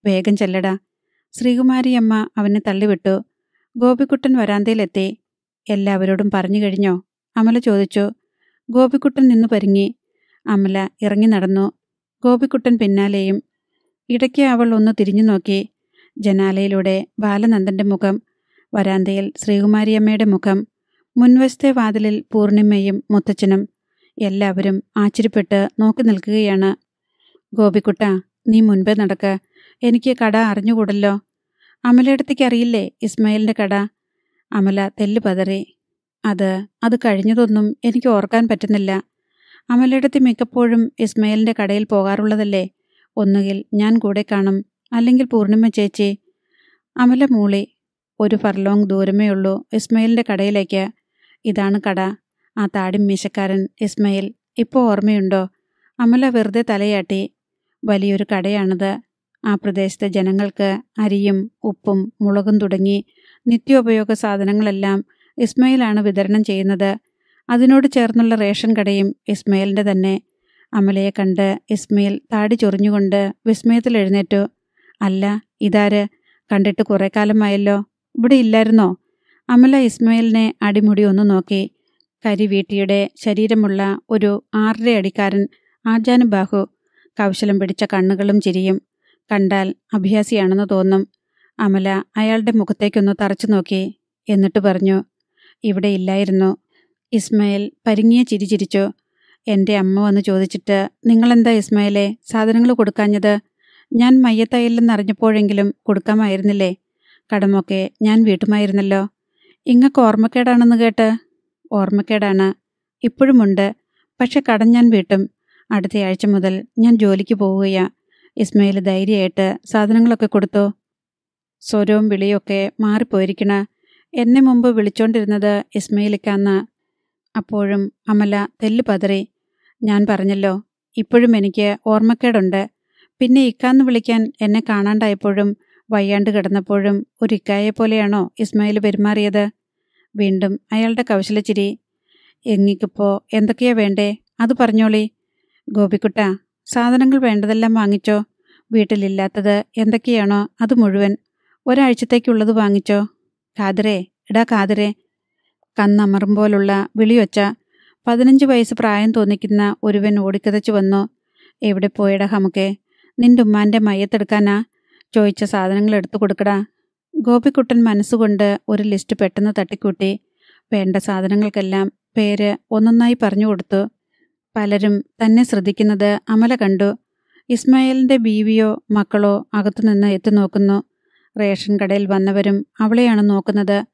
[SPEAKER 1] വേഗം ചെല്ലടാ. ശ്രീകുമാരി അമ്മ അവനെ തള്ളിവിട്ടു. ഗോപിക്കുട്ടൻ വരാന്തയിലെത്തി. എല്ലാവരോടും പറഞ്ഞു കഴിഞ്ഞോ? അമല ചോദിച്ചു. ഗോപിക്കുട്ടൻ നിന്ന് പരിങ്ങി. അമല ഇറങ്ങി നടന്നു. ഗോപിക്കുട്ടൻ പിന്നാലെയും. ഇടയ്ക്ക് അവൾ ഒന്ന് തിരിഞ്ഞു നോക്കി. ജനാലയിലൂടെ ബാലനന്ദന്റെ മുഖം വരാന്തയിൽ ശ്രീകുമാരിയമ്മയുടെ മുഖം മുൻവശത്തെ വാതിലിൽ പൂർണിമയും മുത്തച്ഛനും എല്ലാവരും ആശ്ചര്യപ്പെട്ട് നോക്കി നിൽക്കുകയാണ്. ഗോപിക്കുട്ട നീ മുൻപേ നടക്ക. എനിക്ക് കട അറിഞ്ഞുകൂടല്ലോ. അമലയിടത്തേക്ക് അറിയില്ലേ ഇസ്മയിലിന്റെ കട? അമല തെല്ല് പതറി. അത് അത് കഴിഞ്ഞതൊന്നും എനിക്ക് ഓർക്കാൻ പറ്റുന്നില്ല. അമലയിടത്ത് മിക്കപ്പോഴും ഇസ്മായിലിന്റെ കടയിൽ പോകാറുള്ളതല്ലേ? ഒന്നുകിൽ ഞാൻ കൂടെ കാണും അല്ലെങ്കിൽ പൂർണിമ ചേച്ചി. അമല മൂളി ഒരു ഫർലോങ് ദൂരമേ ഉള്ളൂ ഇസ്മയിലിന്റെ കടയിലേക്ക്. ഇതാണ് കട. ആ താടി മീശക്കാരൻ ഇസ്മയിൽ ഇപ്പോൾ ഓർമ്മയുണ്ടോ? അമല വെറുതെ തലയാട്ടി വലിയൊരു കടയാണത്. ആ പ്രദേശത്തെ ജനങ്ങൾക്ക് അരിയും ഉപ്പും മുളകും തുടങ്ങി നിത്യോപയോഗ സാധനങ്ങളെല്ലാം ഇസ്മയിലാണ് വിതരണം ചെയ്യുന്നത്. അതിനോട് ചേർന്നുള്ള റേഷൻ കടയും ഇസ്മയിലിന്റെ തന്നെ. അമലയെ കണ്ട് ഇസ്മയിൽ താടി ചൊറിഞ്ഞുകൊണ്ട് വിസ്മയത്തിൽ എഴുന്നേറ്റു. അല്ല ഇതാര്? കണ്ടിട്ട് കുറേ കാലമായല്ലോ. ഇവിടെ ഇല്ലായിരുന്നോ? അമല ഇസ്മയിലിനെ അടിമുടി ഒന്ന് നോക്കി. കരിവീട്ടിയുടെ ശരീരമുള്ള ഒരു ആറര അടിക്കാരൻ ആജാനുബാഹു കൗശലം പിടിച്ച കണ്ണുകളും ചിരിയും കണ്ടാൽ അഭ്യാസിയാണെന്ന് തോന്നും. അമല അയാളുടെ മുഖത്തേക്കൊന്ന് തറച്ചു നോക്കി. എന്നിട്ട് പറഞ്ഞു ഇവിടെ ഇല്ലായിരുന്നു. ഇസ്മയിൽ പരിങ്ങിയ ചിരിചിരിച്ചു എന്റെ അമ്മ വന്ന് ചോദിച്ചിട്ട് നിങ്ങളെന്താ ഇസ്മയിലെ സാധനങ്ങൾ കൊടുക്കാഞ്ഞത്? ഞാൻ മയ്യത്തയില്ലെന്നറിഞ്ഞപ്പോഴെങ്കിലും കൊടുക്കാമായിരുന്നില്ലേ? കടമൊക്കെ ഞാൻ വീട്ടുമായിരുന്നല്ലോ. ഇങ്ങക്ക് ഓർമ്മക്കേടാണെന്ന് കേട്ട്? ഓർമ്മക്കേടാണ്. ഇപ്പോഴുമുണ്ട്. പക്ഷെ കടം ഞാൻ വീട്ടും. അടുത്തയാഴ്ച മുതൽ ഞാൻ ജോലിക്ക് പോവുകയാ. ഇസ്മയിൽ ധൈര്യമായിട്ട് സാധനങ്ങളൊക്കെ കൊടുത്തു. സ്വരവും വിളിയൊക്കെ മാറിപ്പോയിരിക്കണ. എന്നെ മുമ്പ് വിളിച്ചോണ്ടിരുന്നത് ഇസ്മയിലിക്കാന്ന്. അപ്പോഴും അമല തെല്ല് പതറി. ഞാൻ പറഞ്ഞല്ലോ ഇപ്പോഴും എനിക്ക് ഓർമ്മക്കേടുണ്ട്. പിന്നെ ഇക്കാന്ന് വിളിക്കാൻ എന്നെ കാണാണ്ടായപ്പോഴും വയ്യാണ്ട് കിടന്നപ്പോഴും ഒരു ഇക്കായെ പോലെയാണോ ഇസ്മായിൽ പെരുമാറിയത്? വീണ്ടും അയാളുടെ കൗശലച്ചിരി എങ്ങിക്കിപ്പോ? എന്തൊക്കെയാ വേണ്ടേ? അത് പറഞ്ഞോളി. ഗോപിക്കുട്ട സാധനങ്ങൾ വേണ്ടതെല്ലാം വാങ്ങിച്ചോ. വീട്ടിലില്ലാത്തത് എന്തൊക്കെയാണോ അത് മുഴുവൻ. ഒരാഴ്ചത്തേക്കുള്ളത് വാങ്ങിച്ചോ. കാതിരേ എടാ കാതരെ കന്നമറും പോലുള്ള വിളിയൊച്ച. പതിനഞ്ച് വയസ്സ് പ്രായം തോന്നിക്കുന്ന ഒരുവൻ ഓടിക്കതച്ചു വന്നു. എവിടെ പോയടാ ഹമുക്കെ? നിന്റെ ഉമ്മാന്റെ മയ്യത്തെടുക്കാനാ? ചോദിച്ച സാധനങ്ങൾ എടുത്തു കൊടുക്കടാ. ഗോപിക്കുട്ടൻ മനസ്സുകൊണ്ട് ഒരു ലിസ്റ്റ് പെട്ടെന്ന് തട്ടിക്കൂട്ടി. വേണ്ട സാധനങ്ങൾക്കെല്ലാം പേര് ഒന്നൊന്നായി പറഞ്ഞു കൊടുത്തു. പലരും തന്നെ ശ്രദ്ധിക്കുന്നത് അമല കണ്ടു. ഇസ്മായിലിന്റെ ബീവിയോ മക്കളോ അകത്തുനിന്ന് എത്തി നോക്കുന്നു. റേഷൻ കടയിൽ വന്നവരും അവളെയാണ് നോക്കുന്നത്.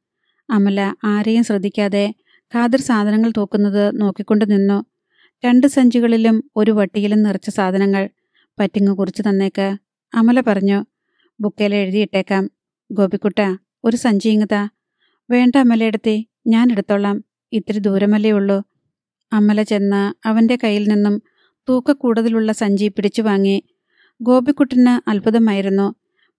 [SPEAKER 1] അമല ആരെയും ശ്രദ്ധിക്കാതെ ഖാദർ സാധനങ്ങൾ തൂക്കുന്നത് നോക്കിക്കൊണ്ട് നിന്നു. രണ്ട് സഞ്ചികളിലും ഒരു വട്ടിയിലും നിറച്ച സാധനങ്ങൾ പറ്റിങ്ങ് കുറിച്ച് തന്നേക്ക്. അമല പറഞ്ഞു ബുക്കേൽ എഴുതിയിട്ടേക്കാം. ഗോപിക്കുട്ട ഒരു സഞ്ചി ഇങ്ങതാ വേണ്ട അമലയെടുത്തി ഞാൻ എടുത്തോളാം. ഇത്തിരി ദൂരമല്ലേ ഉള്ളൂ. അമല ചെന്ന് അവന്റെ കയ്യിൽ നിന്നും തൂക്ക കൂടുതലുള്ള സഞ്ചി പിടിച്ചു വാങ്ങി. ഗോപിക്കുട്ടിന് അത്ഭുതമായിരുന്നു.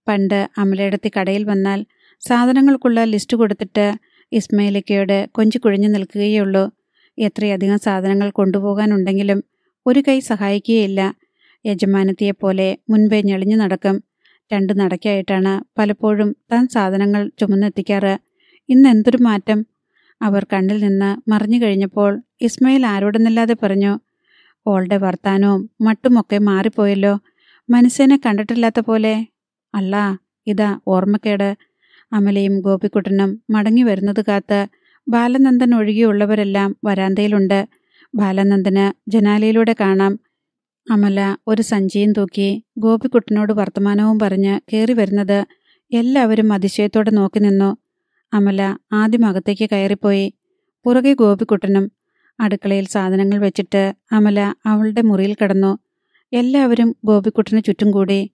[SPEAKER 1] പണ്ട് അമലയിടത്തി കടയിൽ വന്നാൽ സാധനങ്ങൾക്കുള്ള ലിസ്റ്റ് കൊടുത്തിട്ട് ഇസ്മയിലിക്കയോട് കൊഞ്ചു കുഴിഞ്ഞു നിൽക്കുകയുള്ളൂ. എത്രയധികം സാധനങ്ങൾ കൊണ്ടുപോകാനുണ്ടെങ്കിലും ഒരു കൈ സഹായിക്കുകയില്ല. യജമാനത്തിയെപ്പോലെ മുൻപേ ഞെളിഞ്ഞു നടക്കും. രണ്ട് നടക്കായിട്ടാണ് പലപ്പോഴും താൻ സാധനങ്ങൾ ചുമന്നെത്തിക്കാറ്. ഇന്ന് എന്തൊരു മാറ്റം? അവർ കണ്ണിൽ നിന്ന് മറിഞ്ഞു കഴിഞ്ഞപ്പോൾ ഇസ്മയിൽ ആരോടെന്നില്ലാതെ പറഞ്ഞു ഓളുടെ വർത്താനവും മട്ടുമൊക്കെ മാറിപ്പോയല്ലോ. മനുഷ്യനെ കണ്ടിട്ടില്ലാത്ത പോലെ അല്ല ഇതാ ഓർമ്മക്കേട്. അമലയും ഗോപിക്കുട്ടനും മടങ്ങി വരുന്നത് കാത്ത് ബാലനന്ദൻ ഒഴികെയുള്ളവരെല്ലാം വരാന്തയിലുണ്ട്. ബാലനന്ദന് ജനാലയിലൂടെ കാണാം. അമല ഒരു സഞ്ചിയും തൂക്കി ഗോപിക്കുട്ടനോട് വർത്തമാനവും പറഞ്ഞ് കയറി വരുന്നത് എല്ലാവരും അതിശയത്തോടെ നോക്കി നിന്നു. അമല ആദ്യം അകത്തേക്ക് കയറിപ്പോയി. പുറകെ ഗോപിക്കുട്ടനും അടുക്കളയിൽ സാധനങ്ങൾ വെച്ചിട്ട് അമല അവളുടെ മുറിയിൽ കിടന്നു. എല്ലാവരും ഗോപിക്കുട്ടന് ചുറ്റും കൂടി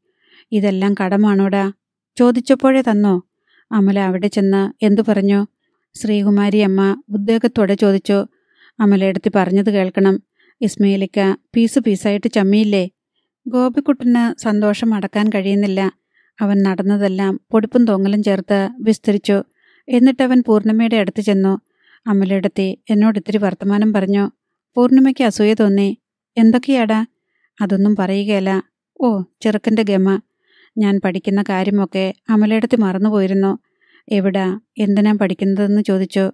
[SPEAKER 1] ഇതെല്ലാം കടമാണോടാ? ചോദിച്ചപ്പോഴേ തന്നോ? അമല അവിടെ ചെന്ന് എന്തു പറഞ്ഞു? ശ്രീകുമാരി അമ്മ ഉദ്വേഗത്തോടെ ചോദിച്ചു. അമലയെടുത്ത് പറഞ്ഞത് കേൾക്കണം. ഇസ്മയിലിക്ക പീസ് പീസായിട്ട് ചമ്മിയില്ലേ? ഗോപിക്കുട്ടന് സന്തോഷം അടക്കാൻ കഴിയുന്നില്ല. അവൻ നടന്നതെല്ലാം പൊടിപ്പും തൊങ്ങലും ചേർത്ത് വിസ്തരിച്ചു. എന്നിട്ടവൻ പൂർണിമയുടെ അടുത്ത് ചെന്നു. അമലയെടുത്തി എന്നോട് ഇത്തിരി വർത്തമാനം പറഞ്ഞു. പൂർണിമയ്ക്ക് അസൂയ തോന്നി. എന്തൊക്കെയാടാ? അതൊന്നും പറയുകയല്ല. ഓ ചെറുക്കന്റെ ഗമ. ഞാൻ പഠിക്കുന്ന കാര്യമൊക്കെ അമലയെടുത്തി മറന്നുപോയിരുന്നു എവിടാ? എന്തിനാ പഠിക്കുന്നതെന്ന് ചോദിച്ചു.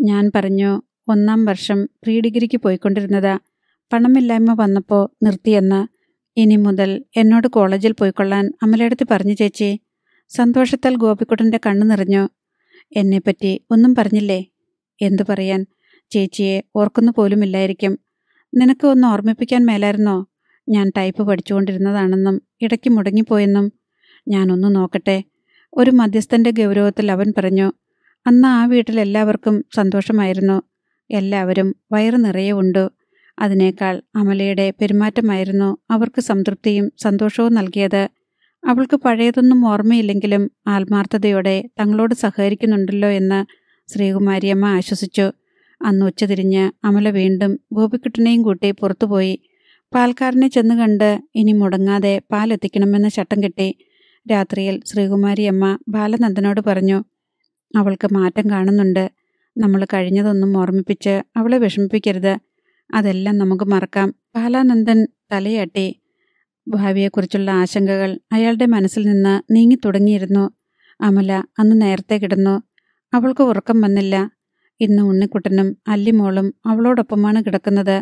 [SPEAKER 1] ഞാൻ പറഞ്ഞു ഒന്നാം വർഷം പ്രീ ഡിഗ്രിക്ക് പോയിക്കൊണ്ടിരുന്നതാ. പണമില്ലായ്മ വന്നപ്പോൾ നിർത്തിയെന്ന് ഇനി മുതൽ എന്നോട് കോളേജിൽ പോയിക്കൊള്ളാൻ അമലയെടുത്ത് പറഞ്ഞു ചേച്ചി. സന്തോഷത്താൽ ഗോപിക്കുട്ടന്റെ കണ്ണു നിറഞ്ഞു. എന്നെപ്പറ്റി ഒന്നും പറഞ്ഞില്ലേ? എന്തു പറയാൻ? ചേച്ചിയെ ഓർക്കുന്നു പോലുമില്ലായിരിക്കും. നിനക്ക് ഒന്ന് ഓർമ്മിപ്പിക്കാൻ മേലായിരുന്നോ? ഞാൻ ടൈപ്പ് പഠിച്ചുകൊണ്ടിരുന്നതാണെന്നും ഇടയ്ക്ക് മുടങ്ങിപ്പോയെന്നും ഞാനൊന്നു നോക്കട്ടെ. ഒരു മധ്യസ്ഥന്റെ ഗൗരവത്തിൽ അവൻ പറഞ്ഞു അന്ന് ആ വീട്ടിൽ എല്ലാവർക്കും സന്തോഷമായിരുന്നു. എല്ലാവരും വയറു നിറയെ ഉണ്ടു. അതിനേക്കാൾ അമലയുടെ പെരുമാറ്റമായിരുന്നു അവർക്ക് സംതൃപ്തിയും സന്തോഷവും നൽകിയത്. അവൾക്ക് പഴയതൊന്നും ഓർമ്മയില്ലെങ്കിലും ആത്മാർത്ഥതയോടെ തങ്ങളോട് സഹകരിക്കുന്നുണ്ടല്ലോ എന്ന് ശ്രീകുമാരിയമ്മ ആശ്വസിച്ചു. അന്ന് ഉച്ചതിരിഞ്ഞ് അമല വീണ്ടും ഗോപിക്കുട്ടനെയും കൂട്ടി പുറത്തുപോയി. പാൽക്കാരനെ ചെന്ന് കണ്ട് ഇനി മുടങ്ങാതെ പാലെത്തിക്കണമെന്ന് ചട്ടം കെട്ടി രാത്രിയിൽ ശ്രീകുമാരി അമ്മ ബാലനന്ദനോട് പറഞ്ഞു അവൾക്ക് മാറ്റം കാണുന്നുണ്ട്. നമ്മൾ കഴിഞ്ഞതൊന്നും ഓർമ്മിപ്പിച്ച് അവളെ വിഷമിപ്പിക്കരുത്. അതെല്ലാം നമുക്ക് മറക്കാം. ബാലാനന്ദൻ തലയാട്ടി. ഭാവിയെക്കുറിച്ചുള്ള ആശങ്കകൾ അയാളുടെ മനസ്സിൽ നിന്ന് നീങ്ങി തുടങ്ങിയിരുന്നു. അമല അന്ന് നേരത്തെ കിടന്നു. അവൾക്ക് ഉറക്കം വന്നില്ല. ഇന്ന് ഉണ്ണിക്കുട്ടനും അല്ലിമോളും അവളോടൊപ്പമാണ് കിടക്കുന്നത്.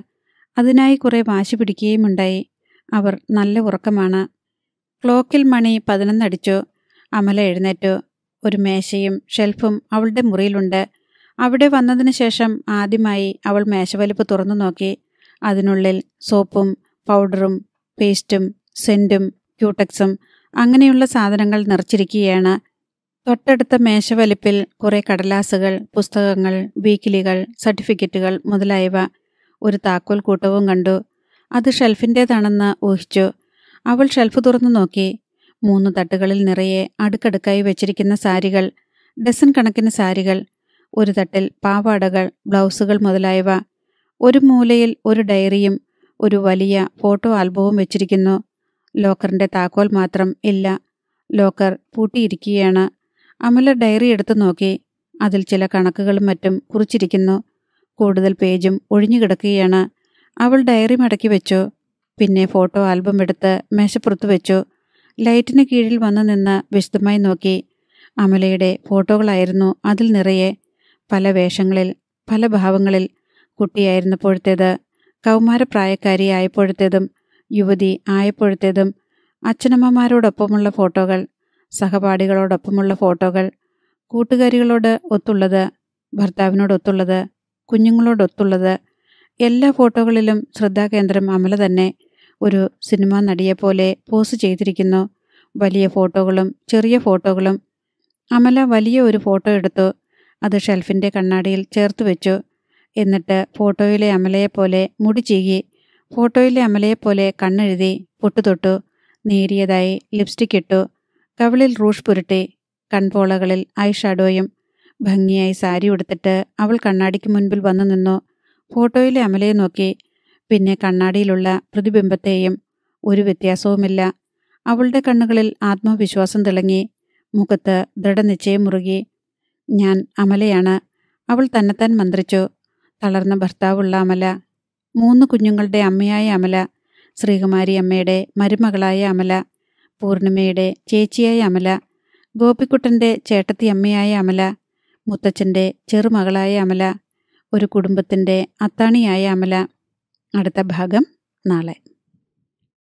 [SPEAKER 1] അതിനായി കുറെ വാശി പിടിക്കുകയുമുണ്ടായി. അവർ നല്ല ഉറക്കമാണ്. ക്ലോക്കിൽ മണി പതിനൊന്നടിച്ചു അമല എഴുന്നേറ്റു. ഒരു മേശയും ഷെൽഫും അവളുടെ മുറിയിലുണ്ട്. അവിടെ വന്നതിന് ശേഷം ആദ്യമായി അവൾ മേശവലിപ്പ് തുറന്നു നോക്കി. അതിനുള്ളിൽ സോപ്പും പൗഡറും പേസ്റ്റും സെന്റും ക്യൂടെക്സും അങ്ങനെയുള്ള സാധനങ്ങൾ നിറച്ചിരിക്കുകയാണ്. തൊട്ടടുത്ത മേശവലിപ്പിൽ കുറേ കടലാസുകൾ പുസ്തകങ്ങൾ വീക്കിലികൾ സർട്ടിഫിക്കറ്റുകൾ മുതലായവ ഒരു താക്കോൽ കൂട്ടവും കണ്ടു. അത് ഷെൽഫിന്റേതാണെന്ന് ഊഹിച്ചു. അവൾ ഷെൽഫ് തുറന്നു നോക്കി. മൂന്ന് തട്ടുകളിൽ നിറയെ അടുക്കടുക്കായി വെച്ചിരിക്കുന്ന സാരികൾ ഡസൻ കണക്കിന് സാരികൾ ഒരു തട്ടിൽ പാവാടകൾ ബ്ലൗസുകൾ മുതലായവ ഒരു മൂലയിൽ ഒരു ഡയറിയും ഒരു വലിയ ഫോട്ടോ ആൽബവും വെച്ചിരിക്കുന്നു. ലോക്കറിന്റെ താക്കോൽ മാത്രം ഇല്ല. ലോക്കർ പൂട്ടിയിരിക്കുകയാണ്. അമല ഡയറി എടുത്തു നോക്കി. അതിൽ ചില കണക്കുകളും മറ്റും കുറിച്ചിരിക്കുന്നു. കൂടുതൽ പേജും ഒഴിഞ്ഞുകിടക്കുകയാണ് അവൾ ഡയറി മടക്കി വെച്ചു. പിന്നെ ഫോട്ടോ ആൽബം എടുത്ത് മേശപ്പുറത്ത് വെച്ചു. ലൈറ്റിന് കീഴിൽ വന്നു നിന്ന് വിശദമായി നോക്കി. അമലയുടെ ഫോട്ടോകളായിരുന്നു അതിൽ നിറയെ. പല വേഷങ്ങളിൽ പല ഭാവങ്ങളിൽ കുട്ടിയായിരുന്നപ്പോഴത്തേത് കൗമാരപ്രായക്കാരി ആയപ്പോഴത്തേതും യുവതി ആയപ്പോഴത്തേതും അച്ഛനമ്മമാരോടൊപ്പമുള്ള ഫോട്ടോകൾ സഹപാഠികളോടൊപ്പമുള്ള ഫോട്ടോകൾ കൂട്ടുകാരികളോട് ഒത്തുള്ളത് ഭർത്താവിനോടൊത്തുള്ളത് കുഞ്ഞുങ്ങളോടൊത്തുള്ളത്. എല്ലാ ഫോട്ടോകളിലും ശ്രദ്ധാകേന്ദ്രം അമല തന്നെ ഒരു സിനിമാ നടിയെപ്പോലെ പോസ് ചെയ്തിരിക്കുന്നു. വലിയ ഫോട്ടോകളും ചെറിയ ഫോട്ടോകളും. അമല വലിയ ഒരു ഫോട്ടോ എടുത്തു. അത് ഷെൽഫിന്റെ കണ്ണാടിയിൽ ചേർത്ത് വെച്ചു. എന്നിട്ട് ഫോട്ടോയിലെ അമലയെപ്പോലെ മുടി ചീകി ഫോട്ടോയിലെ അമലയെപ്പോലെ കണ്ണെഴുതി പൊട്ടുതൊട്ടു. നേരിയതായി ലിപ്സ്റ്റിക് ഇട്ടു. കവിളിൽ റൂഷ് പുരട്ടി. കൺപോളകളിൽ ഐ ഷാഡോയും ഭംഗിയായി സാരി ഉടുത്തിട്ട് അവൾ കണ്ണാടിക്ക് മുൻപിൽ വന്നു നിന്നു. ഫോട്ടോയിലെ അമലയെ നോക്കി. പിന്നെ കണ്ണാടിയിലുള്ള പ്രതിബിംബത്തെയും ഒരു വ്യത്യാസവുമില്ല. അവളുടെ കണ്ണുകളിൽ ആത്മവിശ്വാസം തിളങ്ങി. മുഖത്ത് ദൃഢനിശ്ചയം മുറുകി. ഞാൻ അമലയാണ്. അവൾ തന്നെത്താൻ മന്ത്രിച്ചു. തളർന്ന ഭർത്താവുള്ള അമല. മൂന്ന് കുഞ്ഞുങ്ങളുടെ അമ്മയായ അമല. ശ്രീകുമാരി അമ്മയുടെ മരുമകളായ അമല. പൂർണിമയുടെ ചേച്ചിയായ അമല. ഗോപിക്കുട്ടന്റെ ചേട്ടത്തി അമ്മയായ അമല. മുത്തച്ഛന്റെ ചെറുമകളായ അമല ഒരു കുടുംബത്തിന്റെ അത്താണിയായ അമല. അടുത്ത ഭാഗം നാളെ.